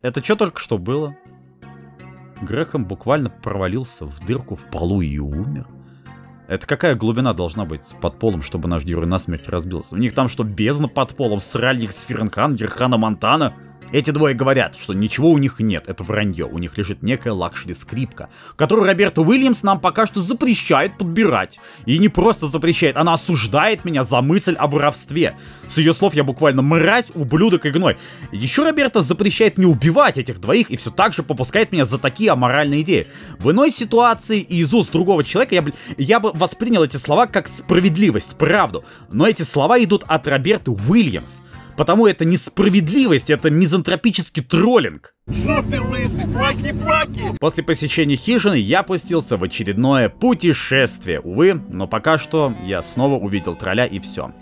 Это что только что было? Грехом буквально провалился в дырку в полу и умер. Это какая глубина должна быть под полом, чтобы наш герой насмерть разбился? У них там что, бездна под полом? Срали их с Ференхан, Герхана Монтана? Эти двое говорят, что ничего у них нет, это вранье. У них лежит некая лакшери-скрипка, которую Роберта Уильямс нам пока что запрещает подбирать. И не просто запрещает, она осуждает меня за мысль о воровстве. С ее слов я буквально мразь, ублюдок и гной. Еще Роберта запрещает не убивать этих двоих и все так же попускает меня за такие аморальные идеи. В иной ситуации и из уст другого человека я, бл- я бы воспринял эти слова как справедливость, правду. Но эти слова идут от Роберты Уильямс. Потому это несправедливость, это мизантропический троллинг. После посещения хижины я пустился в очередное путешествие. Увы, но пока что я снова увидел тролля и все.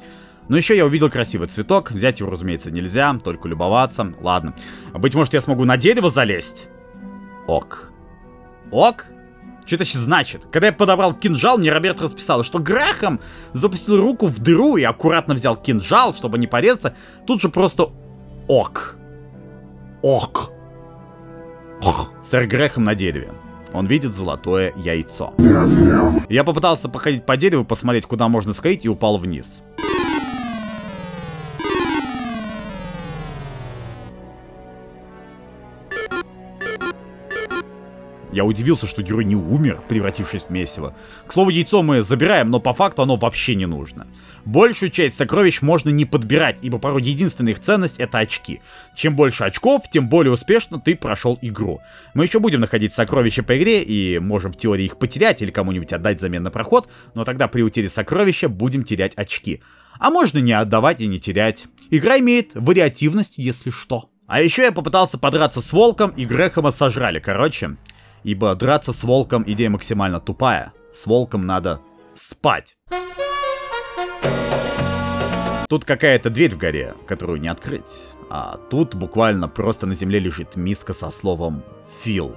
Но еще я увидел красивый цветок, взять его, разумеется, нельзя, только любоваться. Ладно. Быть может, я смогу на дерево залезть? Ок. Ок? Что это сейчас значит? Когда я подобрал кинжал, мне Роберт расписал, что Грахам запустил руку в дыру и аккуратно взял кинжал, чтобы не порезаться. Тут же просто ок. Ок. Ох. Сэр Грехом на дереве. Он видит золотое яйцо. Я попытался походить по дереву, посмотреть, куда можно сходить, и упал вниз. Я удивился, что герой не умер, превратившись в месиво. К слову, яйцо мы забираем, но по факту оно вообще не нужно. Большую часть сокровищ можно не подбирать, ибо порой единственная их ценность это очки. Чем больше очков, тем более успешно ты прошел игру. Мы еще будем находить сокровища по игре и можем в теории их потерять или кому-нибудь отдать взамен на проход, но тогда при утере сокровища будем терять очки. А можно не отдавать и не терять. Игра имеет вариативность, если что. А еще я попытался подраться с волком, и Грэхэма сожрали, короче. Ибо драться с волком идея максимально тупая. С волком надо спать. Тут какая-то дверь в горе, которую не открыть. А тут буквально просто на земле лежит миска со словом «фил».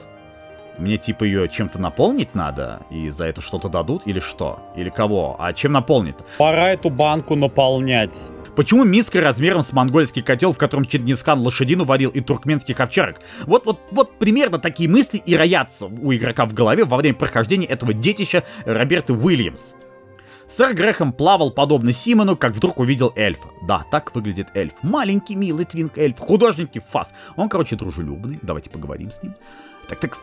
Мне типа ее чем-то наполнить надо, и за это что-то дадут, или что? Или кого? А чем наполнить? Пора эту банку наполнять. Почему миска размером с монгольский котел, в котором Чингисхан лошадину варил и туркменских овчарок? Вот, вот, вот примерно такие мысли и роятся у игрока в голове во время прохождения этого детища Роберта Уильямс. Сэр Грэхэм плавал подобно Симону, как вдруг увидел эльфа. Да, так выглядит эльф. Маленький, милый твинк-эльф, художники фас. Он, короче, дружелюбный. Давайте поговорим с ним. Так, так,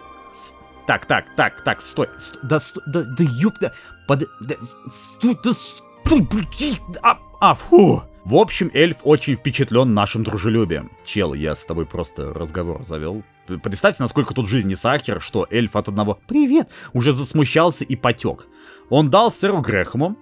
так, так, так, так, стой, стой да, стой, да, да, ёп, да, под, да, стой, да, стой, блин, а, а, фу. В общем, эльф очень впечатлен нашим дружелюбием. Чел, я с тобой просто разговор завел. Представьте, насколько тут жизни сахар, что эльф от одного «Привет!» уже засмущался и потек. Он дал сэру Грэхэму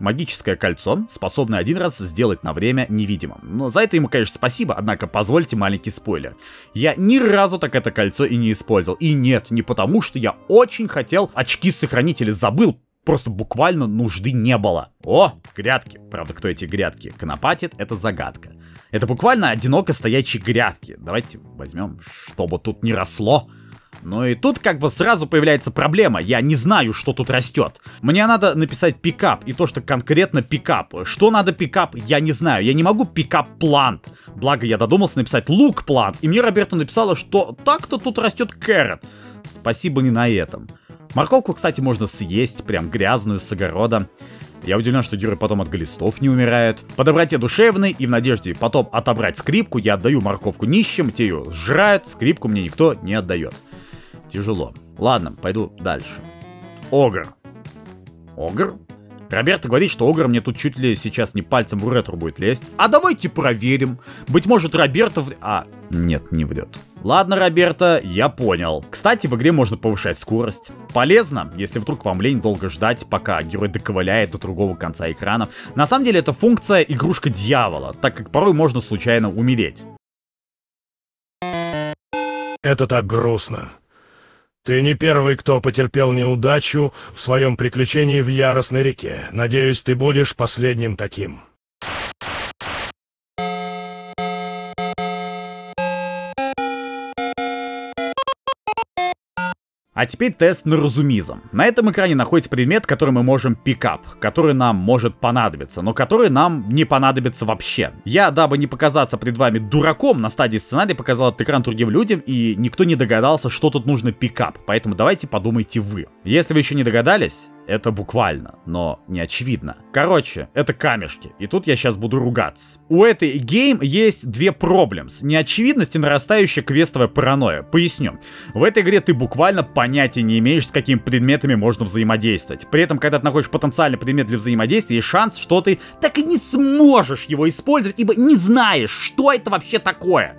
магическое кольцо, способное один раз сделать на время невидимым. Но за это ему, конечно, спасибо, однако позвольте маленький спойлер. Я ни разу так это кольцо и не использовал. И нет, не потому, что я очень хотел очки сохранить или забыл, просто буквально нужды не было. О, грядки. Правда, кто эти грядки конопатит, это загадка. Это буквально одиноко стоящие грядки. Давайте возьмем, чтобы тут не росло. Ну и тут как бы сразу появляется проблема. Я не знаю, что тут растет. Мне надо написать пикап, и то, что конкретно пикап. Что надо пикап, я не знаю. Я не могу пикап плант. Благо, я додумался написать лук плант, и мне Роберта написала, что так-то тут растет кэрот. Спасибо не на этом. Морковку, кстати, можно съесть, прям грязную, с огорода. Я удивлен, что герой потом от глистов не умирает. По доброте душевной и в надежде потом отобрать скрипку, я отдаю морковку нищим, те ее сжирают, скрипку мне никто не отдает. Тяжело. Ладно, пойду дальше. Огр. Огр? Роберто говорит, что Огр мне тут чуть ли сейчас не пальцем в ретро будет лезть. А давайте проверим. Быть может, Роберто... А, нет, не врет. Ладно, Роберто, я понял. Кстати, в игре можно повышать скорость. Полезно, если вдруг вам лень долго ждать, пока герой доковыляет до другого конца экрана. На самом деле, это функция игрушка дьявола, так как порой можно случайно умереть. Это так грустно. Ты не первый, кто потерпел неудачу в своем приключении в Яростной реке. Надеюсь, ты будешь последним таким. А теперь тест на разумизм. На этом экране находится предмет, который мы можем пикап, который нам может понадобиться, но который нам не понадобится вообще. Я, дабы не показаться пред вами дураком, на стадии сценария показал этот экран другим людям, и никто не догадался, что тут нужно пикап, поэтому давайте подумайте вы. Если вы еще не догадались, это буквально, но не очевидно. Короче, это камешки, и тут я сейчас буду ругаться. У этой гейм есть две проблемы. Неочевидность и нарастающая квестовая паранойя. Поясню. В этой игре ты буквально понятия не имеешь, с какими предметами можно взаимодействовать. При этом, когда ты находишь потенциальный предмет для взаимодействия, есть шанс, что ты так и не сможешь его использовать, ибо не знаешь, что это вообще такое.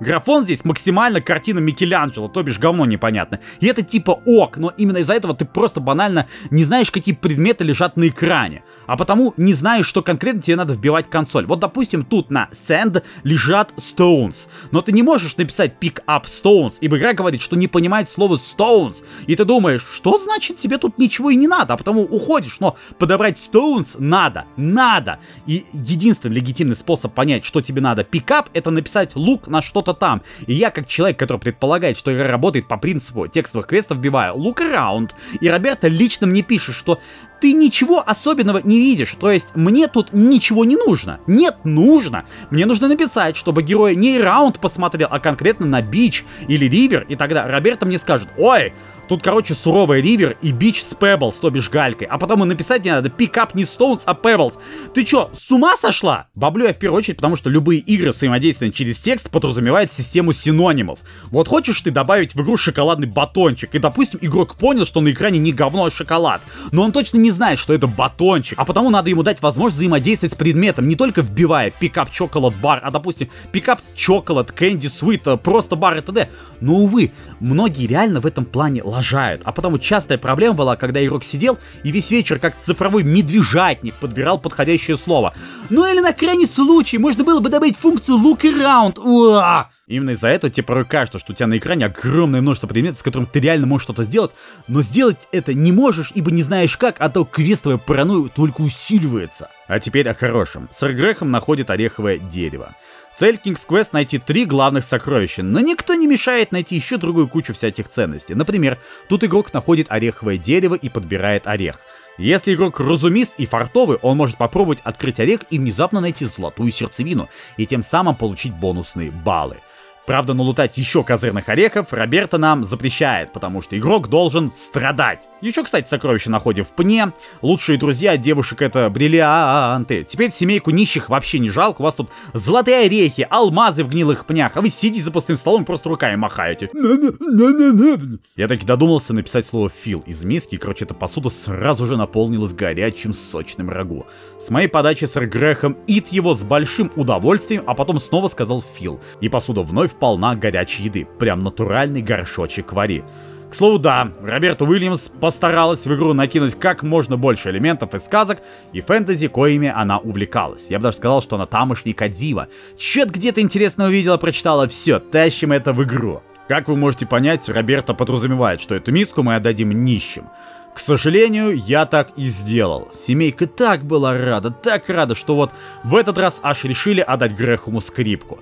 Графон здесь максимально картина Микеланджело, то бишь говно непонятно. И это типа ок, но именно из-за этого ты просто банально не знаешь, какие предметы лежат на экране. А потому не знаешь, что конкретно тебе надо вбивать в консоль. Вот, допустим, тут на Send лежат Stones. Но ты не можешь написать Pick Up Stones, ибо игра говорит, что не понимает слово Stones. И ты думаешь, что значит тебе тут ничего и не надо, а потому уходишь. Но подобрать Stones надо, надо. И единственный легитимный способ понять, что тебе надо Pick Up, это написать лук на что-то что-то там. И я, как человек, который предполагает, что игра работает по принципу текстовых квестов, вбиваю look around, и Роберто лично мне пишет, что ты ничего особенного не видишь. То есть мне тут ничего не нужно. Нет, нужно. Мне нужно написать, чтобы герой не раунд посмотрел, а конкретно на бич или ривер, и тогда Роберто мне скажет, ой, Тут, короче, суровый ривер и бич с Pebbles, то бишь галькой. А потому написать мне надо пикап не Stones, а Pebbles. Ты чё, с ума сошла? Баблю я в первую очередь, потому что любые игры взаимодействия через текст подразумевают систему синонимов. Вот хочешь ты добавить в игру шоколадный батончик, и, допустим, игрок понял, что на экране не говно, а шоколад. Но он точно не знает, что это батончик. А потому надо ему дать возможность взаимодействовать с предметом, не только вбивая пикап чоколад бар, а, допустим, пикап чоколад, кэнди свит, просто бар и т.д. Но, увы, многие реально в этом плане лажают. А потому частая проблема была, когда игрок сидел и весь вечер как цифровой медвежатник подбирал подходящее слово. Ну или на крайний случай можно было бы добавить функцию look around. Уа! Именно из-за этого тебе порой кажется, что у тебя на экране огромное множество предметов, с которым ты реально можешь что-то сделать, но сделать это не можешь, ибо не знаешь как, а то квестовая паранойя только усиливается. А теперь о хорошем. Сэр Грехом находит ореховое дерево. Цель King's Quest найти три главных сокровища, но никто не мешает найти еще другую кучу всяких ценностей. Например, тут игрок находит ореховое дерево и подбирает орех. Если игрок разумист и фартовый, он может попробовать открыть орех и внезапно найти золотую сердцевину, и тем самым получить бонусные баллы. Правда, налутать еще козырных орехов Роберта нам запрещает, потому что игрок должен страдать. Еще, кстати, сокровища находим в пне. Лучшие друзья девушек это бриллианты. Теперь семейку нищих вообще не жалко. У вас тут золотые орехи, алмазы в гнилых пнях, а вы сидите за пустым столом просто руками махаете. Я таки додумался написать слово «фил» из миски, короче, эта посуда сразу же наполнилась горячим сочным рагу. С моей подачи сэр Грехом ит его с большим удовольствием, а потом снова сказал «фил». И посуда вновь полна горячей еды, прям натуральный горшочек вари. К слову, да, Роберта Уильямс постаралась в игру накинуть как можно больше элементов из сказок и фэнтези, коими она увлекалась. Я бы даже сказал, что она тамошний Кадзива. Чё-то где-то интересно увидела, прочитала, все, тащим это в игру. Как вы можете понять, Роберта подразумевает, что эту миску мы отдадим нищим. К сожалению, я так и сделал. Семейка так была рада, так рада, что вот в этот раз аж решили отдать Грехуму скрипку.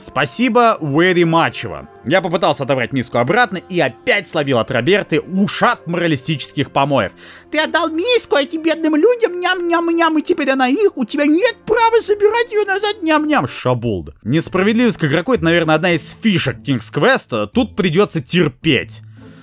Спасибо, Уэри Мачева. Я попытался отобрать миску обратно и опять словил от Роберты ушат моралистических помоев. Ты отдал миску этим бедным людям, ням-ням-ням, и теперь она их, у тебя нет права забирать ее назад, ням-ням. Шабулда. Несправедливость к игроку это, наверное, одна из фишек King's Quest, тут придется терпеть.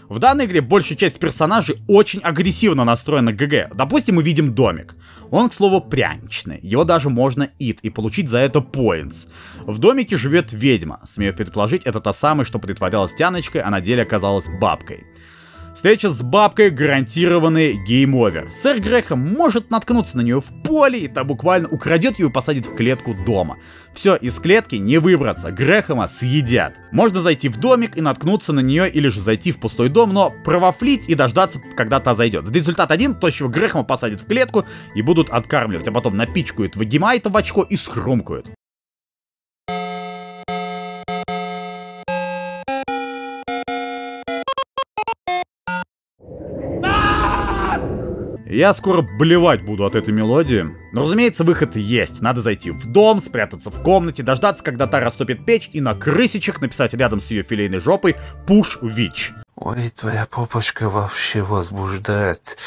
В данной игре большая часть персонажей очень агрессивно настроена к ГГ. Допустим, мы видим домик. Он, к слову, пряничный. Его даже можно eat и получить за это points. В домике живет ведьма. Смею предположить, это та самая, что притворялась тяночкой, а на деле оказалась бабкой. Встреча с бабкой гарантированный game over. Сэр Грэхэм может наткнуться на нее в поле, и та буквально украдет его и посадит в клетку дома. Все, из клетки не выбраться, Грэхэма съедят. Можно зайти в домик и наткнуться на нее, или же зайти в пустой дом, но провафлить и дождаться, когда та зайдет. Результат один, тощего Грэхэма посадят в клетку и будут откармливать, а потом напичкают Вагимайта в очко и схрумкают. Я скоро блевать буду от этой мелодии. Но, разумеется, выход есть. Надо зайти в дом, спрятаться в комнате, дождаться, когда та растопит печь, и на крысичек написать рядом с ее филейной жопой «Пуш Вич». Ой, твоя попочка вообще возбуждает.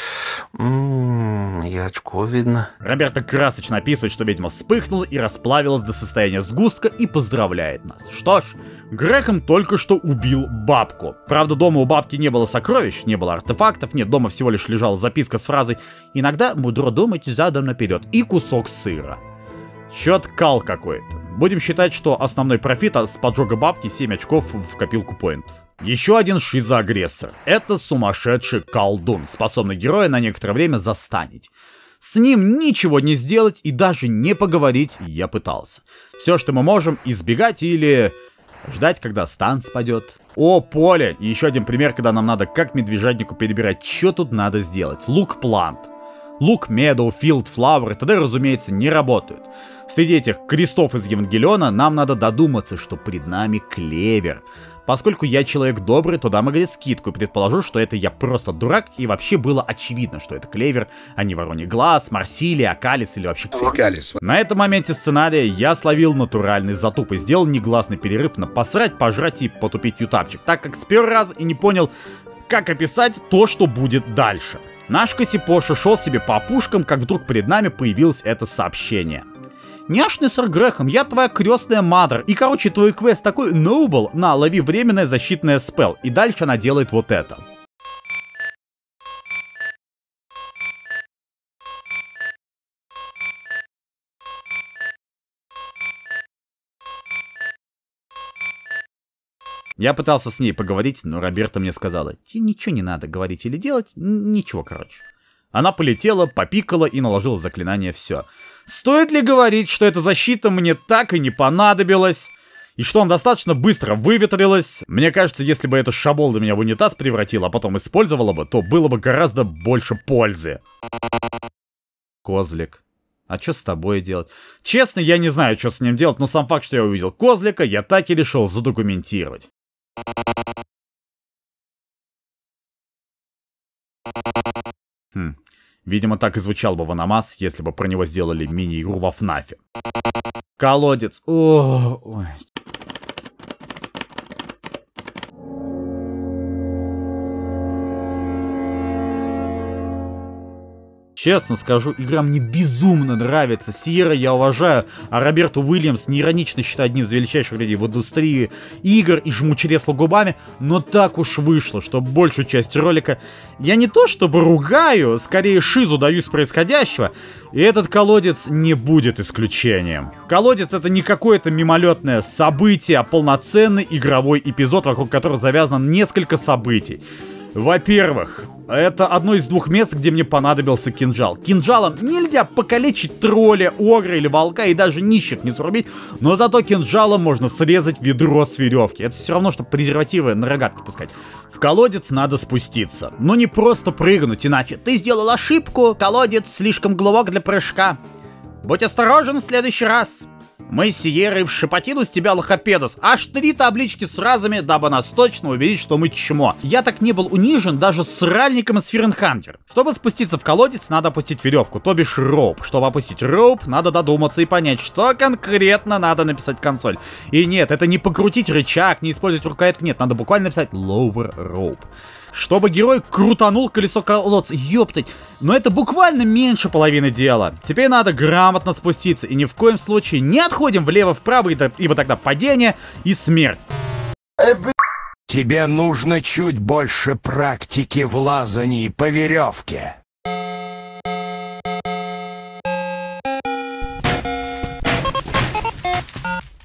Ммм, и видно. Роберта красочно описывает, что ведьма вспыхнула и расплавилась до состояния сгустка и поздравляет нас. Что ж, Грехом только что убил бабку. Правда, дома у бабки не было сокровищ, не было артефактов, нет, дома всего лишь лежала записка с фразой «Иногда мудро думать задом наперед» и кусок сыра. Счет кал какой-то. Будем считать, что основной профит с поджога бабки 7 очков в копилку поинтов. Еще один шизоагрессор. Это сумасшедший колдун, способный героя на некоторое время застанить. С ним ничего не сделать и даже не поговорить я пытался. Все, что мы можем, избегать или ждать, когда стан спадет. О, поле! Еще один пример, когда нам надо как медвежатнику перебирать, что тут надо сделать. Лук плант. Лук, Meadow, Field, Flower и т.д. разумеется не работают. Среди этих крестов из Евангелиона нам надо додуматься, что пред нами клевер. Поскольку я человек добрый, то дам игре скидку и предположу, что это я просто дурак, и вообще было очевидно, что это клевер, а не вороний глаз, Марсилия, Акалис или вообще Фекалис. На этом моменте сценария я словил натуральный затуп и сделал негласный перерыв на посрать, пожрать и потупить ютапчик, так как с первого раза и не понял, как описать то, что будет дальше. Наш Косипоша шел себе по опушкам, как вдруг перед нами появилось это сообщение. Няшный сэр Грехом, я твоя крестная мадр. И, короче, твой квест такой Noble, на, лови временное защитное спел. И дальше она делает вот это. Я пытался с ней поговорить, но Роберта мне сказала, тебе ничего не надо говорить или делать, ничего, короче. Она полетела, попикала и наложила заклинание «Все». Стоит ли говорить, что эта защита мне так и не понадобилась? И что он достаточно быстро выветрилась? Мне кажется, если бы эта шаболда меня в унитаз превратила, а потом использовала бы, то было бы гораздо больше пользы. Козлик. А что с тобой делать? Честно, я не знаю, что с ним делать, но сам факт, что я увидел козлика, я так и решил задокументировать. Хм. Видимо, так и звучал бы Ванамас, если бы про него сделали мини-игру во ФНАФе. Колодец. О, ой. Честно скажу, игра мне безумно нравится. Сиера я уважаю, а Роберту Уильямс неиронично считаю одним из величайших людей в индустрии игр и жму чресло губами, но так уж вышло, что большую часть ролика я не то чтобы ругаю, скорее шизу даю с происходящего, и этот колодец не будет исключением. Колодец это не какое-то мимолетное событие, а полноценный игровой эпизод, вокруг которого завязано несколько событий. Во-первых, это одно из двух мест, где мне понадобился кинжал. Кинжалом нельзя покалечить тролля, огра или волка и даже нищих не срубить, но зато кинжалом можно срезать ведро с веревки. Это все равно, что презервативы на рогатки пускать. В колодец надо спуститься, но не просто прыгнуть, иначе ты сделал ошибку, колодец слишком глубок для прыжка. Будь осторожен в следующий раз. Мы с Сиерой в шипотину с тебя лохопедус. Аж три таблички с разами, дабы нас точно убедить, что мы чмо. Я так не был унижен даже с ральником из Фиренхантер. Чтобы спуститься в колодец, надо опустить веревку, то бишь роуп. Чтобы опустить роуп, надо додуматься и понять, что конкретно надо написать в консоль. И нет, это не покрутить рычаг, не использовать рукоятку, нет, надо буквально написать lower rope чтобы герой крутанул колесо колодца. Ёптать. Но это буквально меньше половины дела. Теперь надо грамотно спуститься. И ни в коем случае не отходим влево-вправо, ибо тогда падение и смерть. Тебе нужно чуть больше практики в лазании по веревке.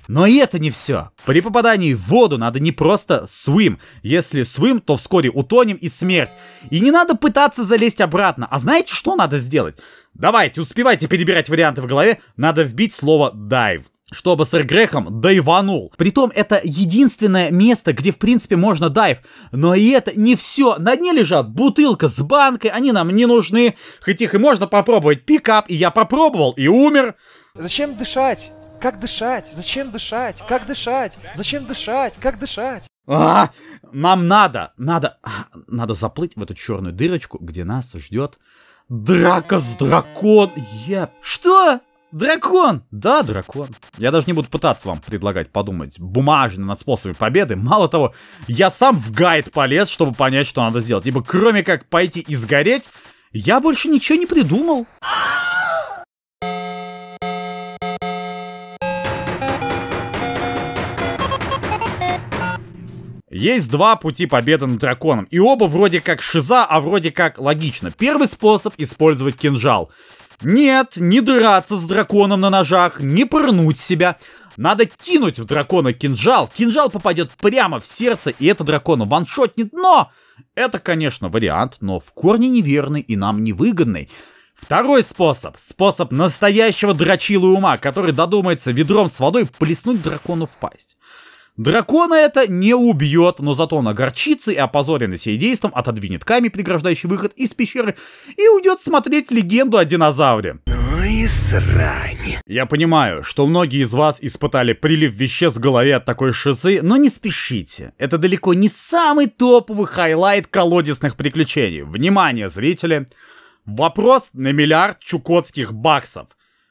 Но и это не все. При попадании в воду надо не просто swim. Если swim, то вскоре утонем и смерть. И не надо пытаться залезть обратно. А знаете, что надо сделать? Давайте, успевайте перебирать варианты в голове. Надо вбить слово dive чтобы сэр Грехом дайванул. Притом это единственное место, где в принципе можно дайв. Но и это не все. На дне лежат бутылка с банкой, они нам не нужны. Хоть их и можно попробовать пикап, и я попробовал и умер. Зачем дышать? Как дышать? Зачем дышать? Как дышать? Зачем дышать? Как дышать? А, нам надо, надо, а, надо заплыть в эту черную дырочку, где нас ждет драка с дракон. Я... Что? Дракон! Да, дракон. Я даже не буду пытаться вам предлагать подумать бумажно над способами победы. Мало того, я сам в гайд полез, чтобы понять, что надо сделать. Ибо кроме как пойти и сгореть, я больше ничего не придумал. Есть два пути победы над драконом, и оба вроде как шиза, а вроде как логично. Первый способ — использовать кинжал. Нет, не драться с драконом на ножах, не пырнуть себя. Надо кинуть в дракона кинжал, кинжал попадет прямо в сердце, и это дракона ваншотнет, но... Это, конечно, вариант, но в корне неверный и нам невыгодный. Второй способ. Способ настоящего дрочила ума, который додумается ведром с водой плеснуть дракону в пасть. Дракона это не убьет, но зато он огорчится и опозоренный сей действом отодвинет камень, преграждающий выход из пещеры, и уйдет смотреть легенду о динозавре. Ну и срань. Я понимаю, что многие из вас испытали прилив веществ в голове от такой шизы, но не спешите. Это далеко не самый топовый highlight колодезных приключений. Внимание, зрители! Вопрос на миллиард чукотских баксов.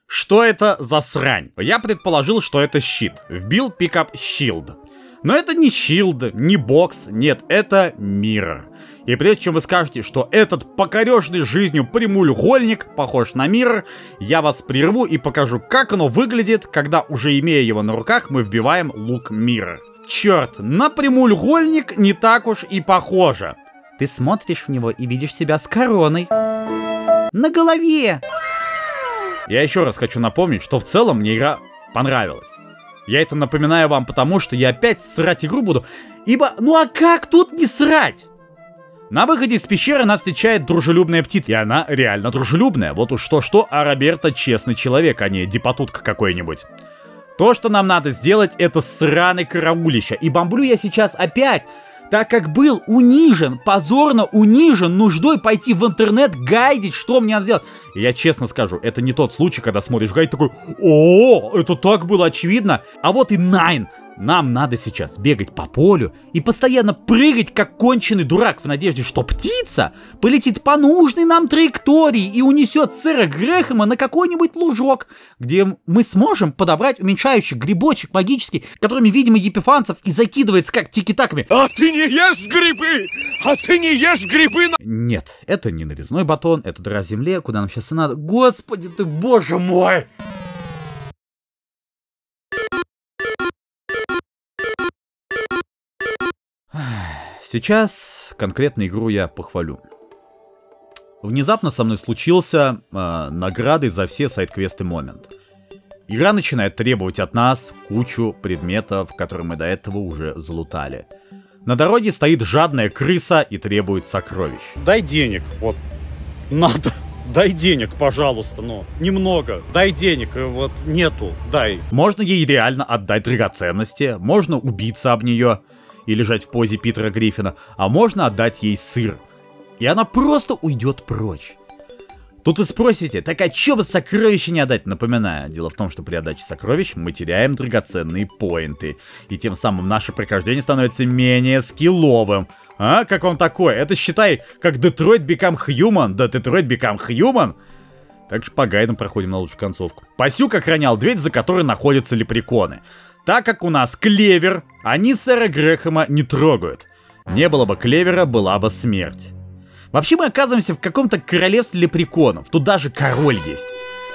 Что это за срань? Я предположил, что это щит. Вбил пикап shield. Но это не shield, не бокс, нет, это mirror. И прежде чем вы скажете, что этот покорежный жизнью прямоугольник похож на mirror, я вас прерву и покажу, как оно выглядит, когда уже имея его на руках, мы вбиваем лук mirror. Черт, на прямоугольник не так уж и похоже. Ты смотришь в него и видишь себя с короной. На голове. Я еще раз хочу напомнить, что в целом мне игра понравилась. Я это напоминаю вам потому, что я опять срать игру буду. Ибо, ну а как тут не срать? На выходе из пещеры нас встречает дружелюбная птица. И она реально дружелюбная. Вот уж что-что, а Роберто честный человек, а не депотутка какой-нибудь. То, что нам надо сделать, это сраный караулища. И бомблю я сейчас опять, так как был унижен, позорно унижен нуждой пойти в интернет гайдить, что мне надо сделать. И я честно скажу, это не тот случай, когда смотришь гайд такой, о, это так было очевидно. А вот и Найн нам надо сейчас бегать по полю и постоянно прыгать, как конченый дурак, в надежде, что птица полетит по нужной нам траектории и унесет сэра Грэхэма на какой-нибудь лужок, где мы сможем подобрать уменьшающий грибочек магический, которыми, видимо, епифанцев и закидывается как тики-таками. А ты не ешь грибы! А ты не ешь грибы! Нет, это не нарезной батон, это дыра в земле, куда нам сейчас и надо. Господи ты, боже мой! Сейчас конкретно игру я похвалю. Внезапно со мной случился э, награды за все сайт-квесты момент. Игра начинает требовать от нас кучу предметов, которые мы до этого уже залутали. На дороге стоит жадная крыса и требует сокровищ. Дай денег, вот. Надо. Дай денег, пожалуйста, ну, немного. Дай денег, вот нету, дай. Можно ей реально отдать драгоценности, можно убиться об нее и лежать в позе Питера Гриффина, а можно отдать ей сыр. И она просто уйдет прочь. Тут вы спросите, так а чё бы сокровища не отдать? Напоминаю, дело в том, что при отдаче сокровищ мы теряем драгоценные поинты. И тем самым наше прохождение становится менее скилловым. А, как вам такое? Это считай, как Detroit Become Human. Да, Detroit Become Human. Также по гайдам проходим на лучшую концовку. Пасюк охранял дверь, за которой находятся лепреконы. Так как у нас клевер, они сэра Грэхэма не трогают. Не было бы клевера, была бы смерть. Вообще мы оказываемся в каком-то королевстве лепреконов. Тут даже король есть.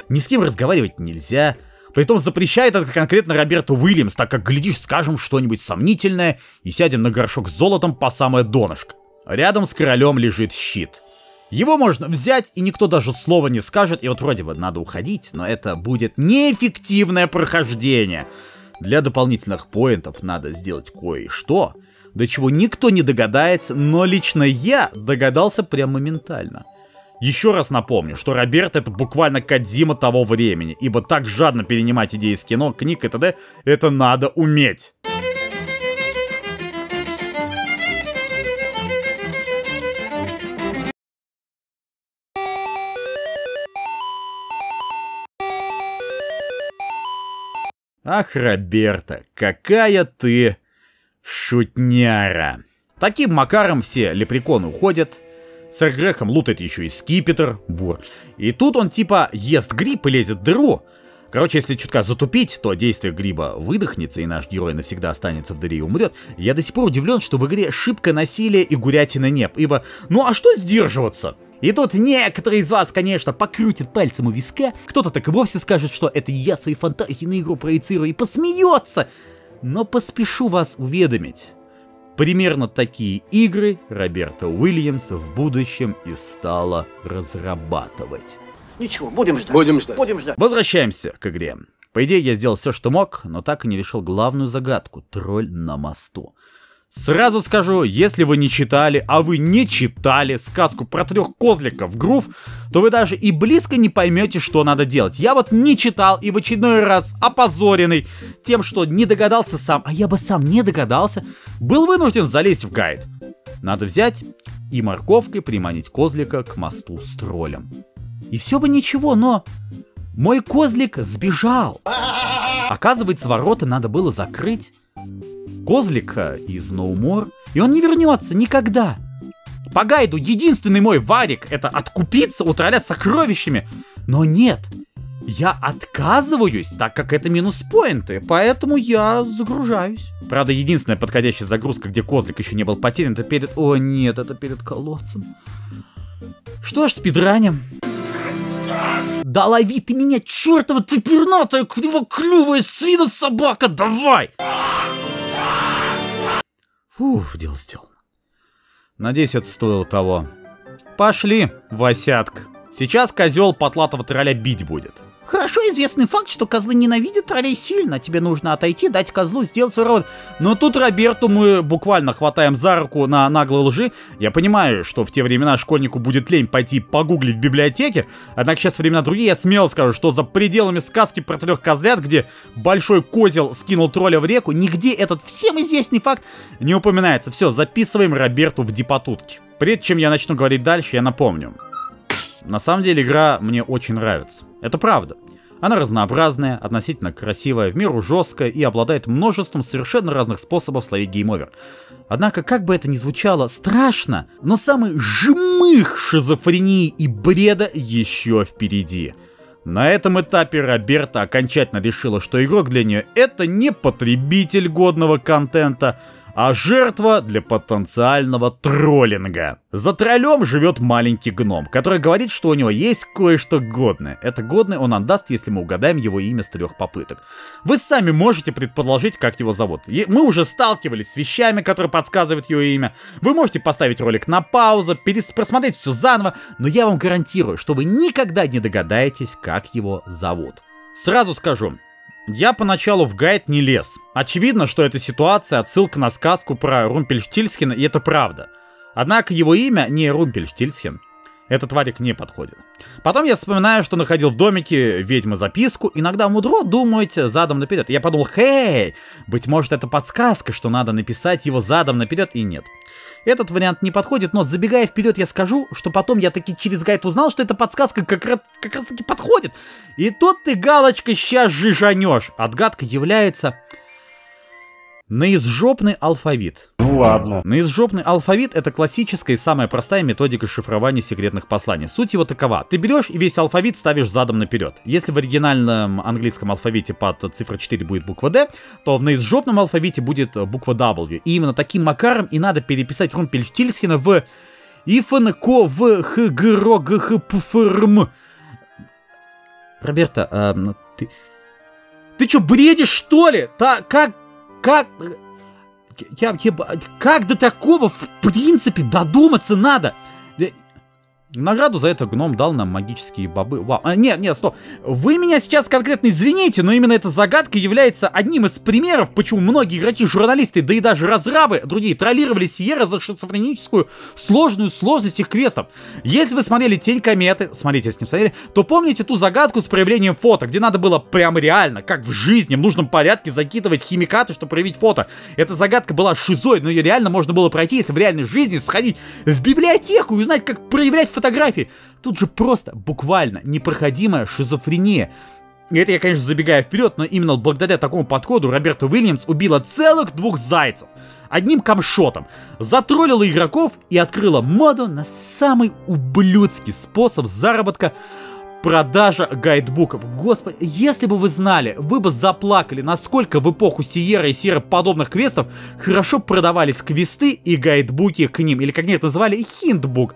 Ни с кем разговаривать нельзя. Притом запрещает это конкретно Роберту Уильямс, так как, глядишь, скажем что-нибудь сомнительное и сядем на горшок с золотом по самое донышко. Рядом с королем лежит щит. Его можно взять, и никто даже слова не скажет, и вот вроде бы надо уходить, но это будет неэффективное прохождение. Для дополнительных поинтов надо сделать кое-что, до чего никто не догадается, но лично я догадался прям моментально. Еще раз напомню, что Роберт это буквально Кадзима того времени, ибо так жадно перенимать идеи из кино, книг и т.д. это надо уметь. Ах, Роберта, какая ты шутняра. Таким макаром все лепреконы уходят. Сэр Грехом лутает еще и скипетр. Бур. И тут он типа ест гриб и лезет в дыру. Короче, если чутка затупить, то действие гриба выдохнется, и наш герой навсегда останется в дыре и умрет. Я до сих пор удивлен, что в игре шибко насилия и гурятина нет, ибо ну а что сдерживаться? И тут некоторые из вас, конечно, покрутят пальцем у виска, кто-то так и вовсе скажет, что это я свои фантазии на игру проецирую и посмеется. Но поспешу вас уведомить. Примерно такие игры Роберта Уильямс в будущем и стала разрабатывать. Ничего, будем ждать. Будем ждать. Будем ждать. Возвращаемся к игре. По идее, я сделал все, что мог, но так и не решил главную загадку — тролль на мосту. Сразу скажу, если вы не читали, а вы не читали сказку про трех козликов Грув, то вы даже и близко не поймете, что надо делать. Я вот не читал и в очередной раз опозоренный тем, что не догадался сам, а я бы сам не догадался, был вынужден залезть в гайд. Надо взять и морковкой приманить козлика к мосту с троллем. И все бы ничего, но мой козлик сбежал. Оказывается, ворота надо было закрыть. Козлика из More, и он не вернется никогда. По гайду единственный мой варик это откупиться у тролля сокровищами. Но нет, я отказываюсь, так как это минус поинты, поэтому я загружаюсь. Правда, единственная подходящая загрузка, где козлик еще не был потерян, это перед... О нет, это перед колодцем. Что ж, спидранем. Да лови ты меня, чертова ты пернатая, кривоклювая свина собака, давай! Фух, дело сделано. Надеюсь, это стоило того. Пошли, Васятк. Сейчас козел потлатого тролля бить будет. Хорошо известный факт, что козлы ненавидят троллей сильно. Тебе нужно отойти, дать козлу сделать свой работу. Но тут Роберту мы буквально хватаем за руку на наглой лжи. Я понимаю, что в те времена школьнику будет лень пойти погуглить в библиотеке. Однако сейчас времена другие. Я смело скажу, что за пределами сказки про трех козлят, где большой козел скинул тролля в реку, нигде этот всем известный факт не упоминается. Все, записываем Роберту в депутатки. Прежде чем я начну говорить дальше, я напомню. На самом деле игра мне очень нравится. Это правда. Она разнообразная, относительно красивая, в меру жесткая и обладает множеством совершенно разных способов словить game over. Однако, как бы это ни звучало страшно, но самый жмых шизофрении и бреда еще впереди. На этом этапе Роберта окончательно решила, что игрок для нее это не потребитель годного контента, а жертва для потенциального троллинга. За троллем живет маленький гном, который говорит, что у него есть кое-что годное. Это годное он отдаст, если мы угадаем его имя с трех попыток. Вы сами можете предположить, как его зовут. И мы уже сталкивались с вещами, которые подсказывают его имя. Вы можете поставить ролик на паузу, просмотреть все заново, но я вам гарантирую, что вы никогда не догадаетесь, как его зовут. Сразу скажу, я поначалу в гайд не лез. Очевидно, что эта ситуация отсылка на сказку про Румпельштильцхена, и это правда. Однако его имя не Румпельштильцхен. Этот тварик не подходит. Потом я вспоминаю, что находил в домике ведьмы записку. Иногда мудро думать задом наперед. Я подумал, хей, быть может это подсказка, что надо написать его задом наперед, и нет. Этот вариант не подходит, но забегая вперед, я скажу, что потом я таки через гайд узнал, что эта подсказка как раз, как раз таки подходит. И тут ты, галочка, сейчас жижанешь. Отгадка является наизжопный алфавит. Ну ладно. Наизжопный алфавит — это классическая и самая простая методика шифрования секретных посланий. Суть его такова. Ты берешь и весь алфавит ставишь задом наперед. Если в оригинальном английском алфавите под цифра 4 будет буква D, то в наизжопном алфавите будет буква W. И именно таким макаром и надо переписать Румпельштильцхена в Ифн, Ко, В, Х, Г, Ро, Г, Х, П, Ф, Р, М. Роберта, эм, ты... Ты что, бредишь, что ли? Та, как... Как... Я, я, как до такого, в принципе, додуматься надо? Награду за это гном дал нам магические бобы. Вау. А, нет, нет, стоп. Вы меня сейчас конкретно извините, но именно эта загадка является одним из примеров, почему многие игроки, журналисты, да и даже разрабы, другие, троллировали Сиера за шизофреническую сложную сложность их квестов. Если вы смотрели Тень кометы, смотрите, если не смотрели, то помните ту загадку с проявлением фото, где надо было прям реально, как в жизни, в нужном порядке закидывать химикаты, чтобы проявить фото. Эта загадка была шизой, но ее реально можно было пройти, если в реальной жизни сходить в библиотеку и узнать, как проявлять фотографии. Тут же просто, буквально, непроходимая шизофрения. И это я, конечно, забегаю вперед, но именно благодаря такому подходу Роберта Уильямс убила целых двух зайцев. Одним камшотом. Затроллила игроков и открыла моду на самый ублюдский способ заработка продажа гайдбуков. Господи, если бы вы знали, вы бы заплакали, насколько в эпоху Сиера и Сиера подобных квестов хорошо продавались квесты и гайдбуки к ним, или как они это называли, хинтбук.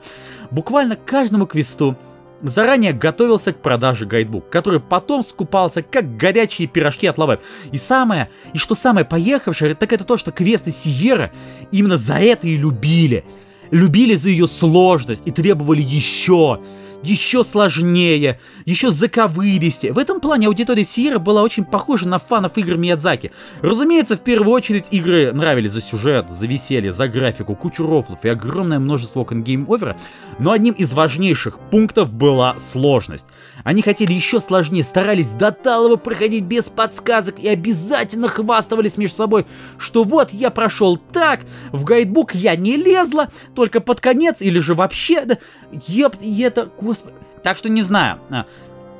Буквально к каждому квесту заранее готовился к продаже гайдбук, который потом скупался как горячие пирожки от лавет. И самое, и что самое поехавшее, так это то, что квесты Sierra именно за это и любили. Любили за ее сложность и требовали еще еще сложнее, еще заковыристее. В этом плане аудитория Sierra была очень похожа на фанов игр Миядзаки. Разумеется, в первую очередь игры нравились за сюжет, за веселье, за графику, кучу рофлов и огромное множество окон game over а, но одним из важнейших пунктов была сложность. Они хотели еще сложнее, старались до талого проходить без подсказок и обязательно хвастывались между собой, что вот я прошел так, в гайдбук я не лезла, только под конец или же вообще, да, еп, и это, господи. Так что не знаю, а,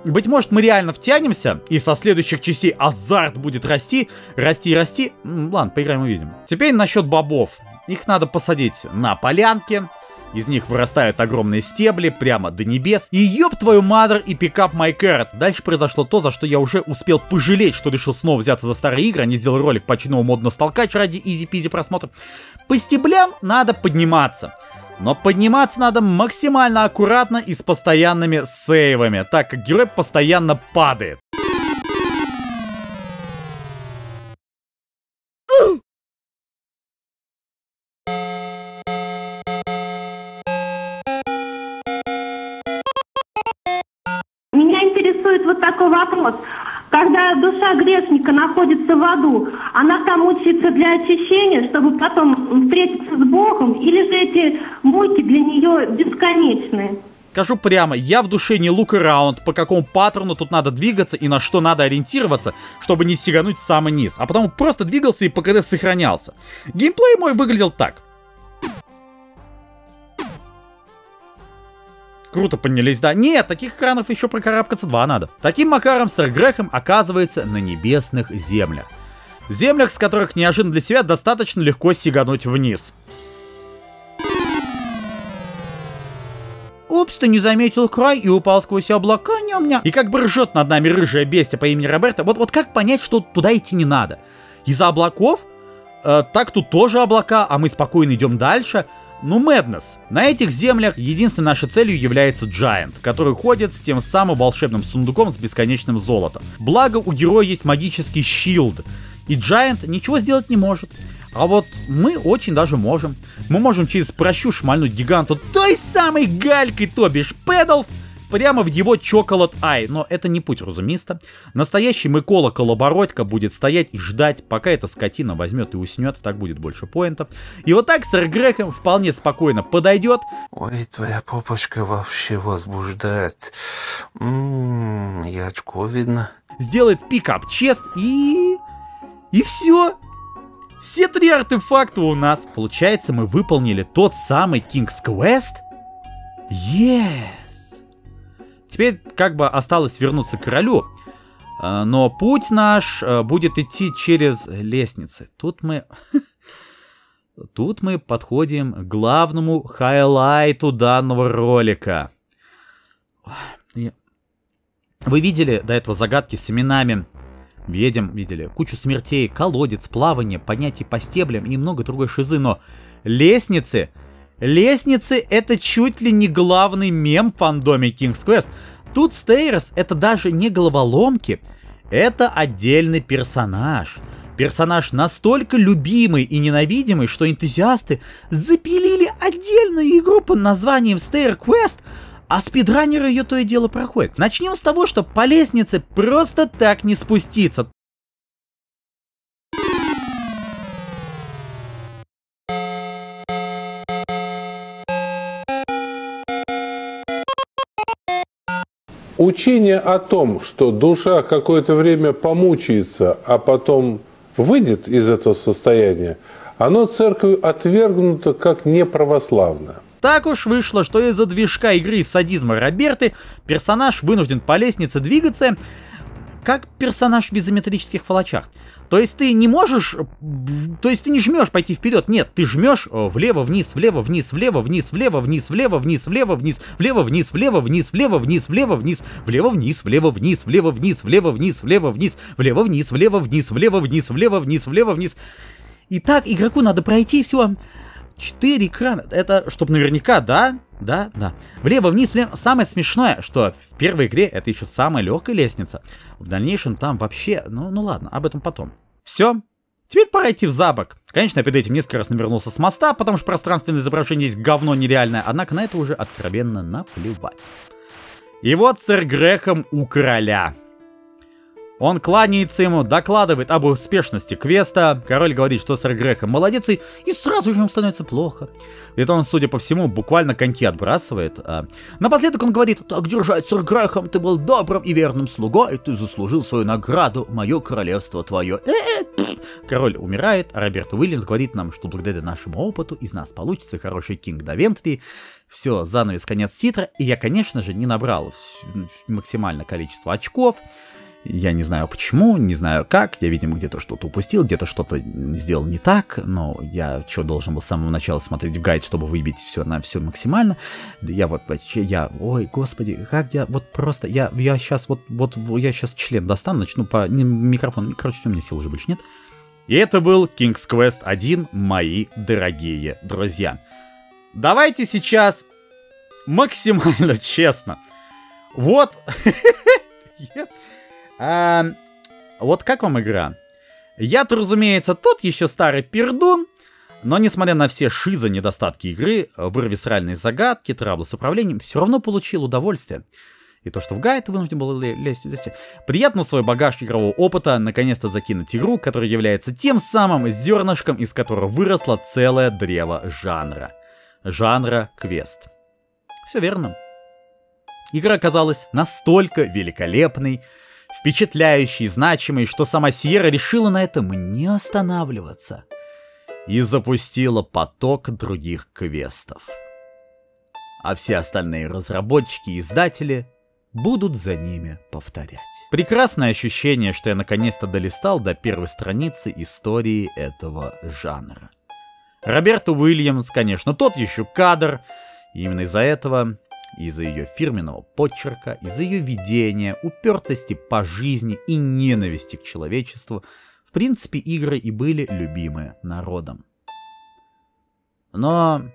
быть может, мы реально втянемся, и со следующих частей азарт будет расти, расти и расти. Ладно, поиграем увидим. Теперь насчет бобов. Их надо посадить на полянке, из них вырастают огромные стебли прямо до небес. И ёб твою мадр и пикап carrot. Дальше произошло то, за что я уже успел пожалеть, что решил снова взяться за старые игры, а не сделал ролик по чинному модно столкач ради изи-пизи просмотра. По стеблям надо подниматься. Но подниматься надо максимально аккуратно и с постоянными сейвами, так как герой постоянно падает. Грешника находится в аду, она там учится для очищения, чтобы потом встретиться с Богом, или же эти муки для нее бесконечные? Скажу прямо, я в душе не лук раунд, по какому паттерну тут надо двигаться и на что надо ориентироваться, чтобы не сигануть в самый низ, а потом просто двигался и ПКД сохранялся. Геймплей мой выглядел так. Круто поднялись, да? Нет, таких экранов еще прокарабкаться два надо. Таким макаром сэр Грехом оказывается на небесных землях. Землях, с которых неожиданно для себя достаточно легко сигануть вниз. Упс, ты не заметил край и упал сквозь облака, ням-ням. И как бы ржет над нами рыжая бестия по имени Роберта. Вот, вот как понять, что туда идти не надо? Из-за облаков? Э, так тут тоже облака, а мы спокойно идем дальше. Ну, Мэднес. На этих землях единственной нашей целью является Giant, который ходит с тем самым волшебным сундуком с бесконечным золотом. Благо, у героя есть магический щилд, и Giant ничего сделать не может. А вот мы очень даже можем. Мы можем через прощу шмальнуть гиганту той самой галькой, то бишь Педалс, прямо в его Chocolate Eye. Но это не путь разумиста. Настоящий Микола Колобородько будет стоять и ждать, пока эта скотина возьмет и уснет, так будет больше поинтов. И вот так сэр Грехом вполне спокойно подойдет. Ой, твоя попочка вообще возбуждает. Ммм, и очко видно. Сделает pick up chest и... И все. Все три артефакта у нас. Получается, мы выполнили тот самый King's Quest? Yes! Теперь как бы осталось вернуться к королю. А, но путь наш а, будет идти через лестницы. Тут мы... Тут мы подходим к главному highlight у данного ролика. Вы видели до этого загадки с именами Едем, видели, кучу смертей, колодец, плавание, поднятие по стеблям и много другой шизы, но лестницы... Лестницы это чуть ли не главный мем в фандоме King's Quest. Тут Стейрос это даже не головоломки, это отдельный персонаж. Персонаж настолько любимый и ненавидимый, что энтузиасты запилили отдельную игру под названием Stair Quest, а спидранеры ее то и дело проходят. Начнем с того, что по лестнице просто так не спуститься. Учение о том, что душа какое-то время помучается, а потом выйдет из этого состояния, оно церковью отвергнуто как неправославное. Так уж вышло, что из-за движка игры садизма Роберты персонаж вынужден по лестнице двигаться, как персонаж в изометрических фалачах. То есть ты не можешь, то есть ты не жмешь пойти вперед, нет, ты жмешь влево, вниз, влево, вниз, влево, вниз, влево, вниз, влево, вниз, влево, вниз, влево, вниз, влево, вниз, влево, вниз, влево, вниз, влево, вниз, влево, вниз, влево, вниз, влево, вниз, влево, вниз, влево, вниз, влево, вниз, влево, вниз, влево, вниз, влево, вниз. И так игроку надо пройти все. Четыре экрана. Это, чтобы наверняка, да? Да, да. Влево, вниз, влево. Самое смешное, что в первой игре это еще самая легкая лестница. В дальнейшем там вообще... Ну, ну ладно, об этом потом. Все. Теперь пора идти в забок. Конечно, перед этим несколько раз навернулся с моста, потому что пространственное изображение здесь говно нереальное, однако на это уже откровенно наплевать. И вот сэр Грехом у короля. Он кланяется ему, докладывает об успешности квеста. Король говорит, что сэр Грехом молодец, и, сразу же ему становится плохо. Это он, судя по всему, буквально коньки отбрасывает. А напоследок он говорит, так держать, сэр Грехом, ты был добрым и верным слугой, ты заслужил свою награду, мое королевство твое. Э -э Король умирает, а Роберт Уильямс говорит нам, что благодаря нашему опыту из нас получится хороший Кинг Давентри. Все, занавес, конец титра, и я, конечно же, не набрал максимальное количество очков. Я не знаю почему, не знаю как, я, видимо, где-то что-то упустил, где-то что-то сделал не так, но я что, должен был с самого начала смотреть в гайд, чтобы выбить все на все максимально. Я вот, я, ой, господи, как я, вот просто, я, я сейчас, вот, вот, я сейчас член достану, начну по не, микрофону, короче, у меня сил уже больше нет. И это был King's Quest 1, мои дорогие друзья. Давайте сейчас максимально честно. Вот... А, вот как вам игра? Я-то, разумеется, тот еще старый пердун, но несмотря на все шизы недостатки игры, вырви сральные загадки, траблы с управлением, все равно получил удовольствие. и то, что в гайд вынужден был лезть, лезть. Приятно свой багаж игрового опыта наконец-то закинуть игру, которая является тем самым зернышком, из которого выросло целое древо жанра. Жанра квест. Все верно. Игра оказалась настолько великолепной, впечатляющей, значимой, что сама Сьерра решила на этом не останавливаться и запустила поток других квестов. А все остальные разработчики и издатели будут за ними повторять. Прекрасное ощущение, что я наконец-то долистал до первой страницы истории этого жанра. Роберто Уильямс, конечно, тот еще кадр, и именно из-за этого, из-за ее фирменного почерка, из-за ее видения, упертости по жизни и ненависти к человечеству, в принципе, игры и были любимы народом. Но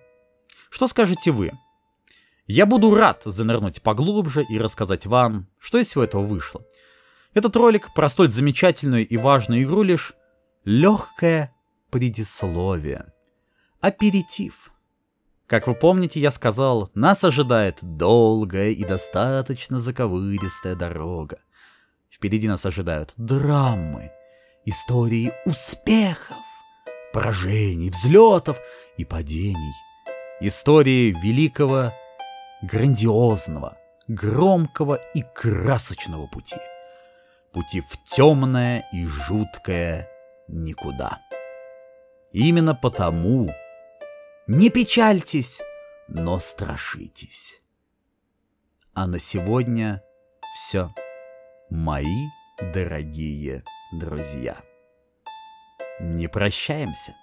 что скажете вы? Я буду рад занырнуть поглубже и рассказать вам, что из всего этого вышло. Этот ролик про столь замечательную и важную игру лишь легкое предисловие. Аперитив. Как вы помните, я сказал, нас ожидает долгая и достаточно заковыристая дорога. Впереди нас ожидают драмы, истории успехов, поражений, взлетов и падений. Истории великого грандиозного, громкого и красочного пути. Пути в темное и жуткое никуда. Именно потому не печальтесь, но страшитесь. А на сегодня все, мои дорогие друзья. Не прощаемся.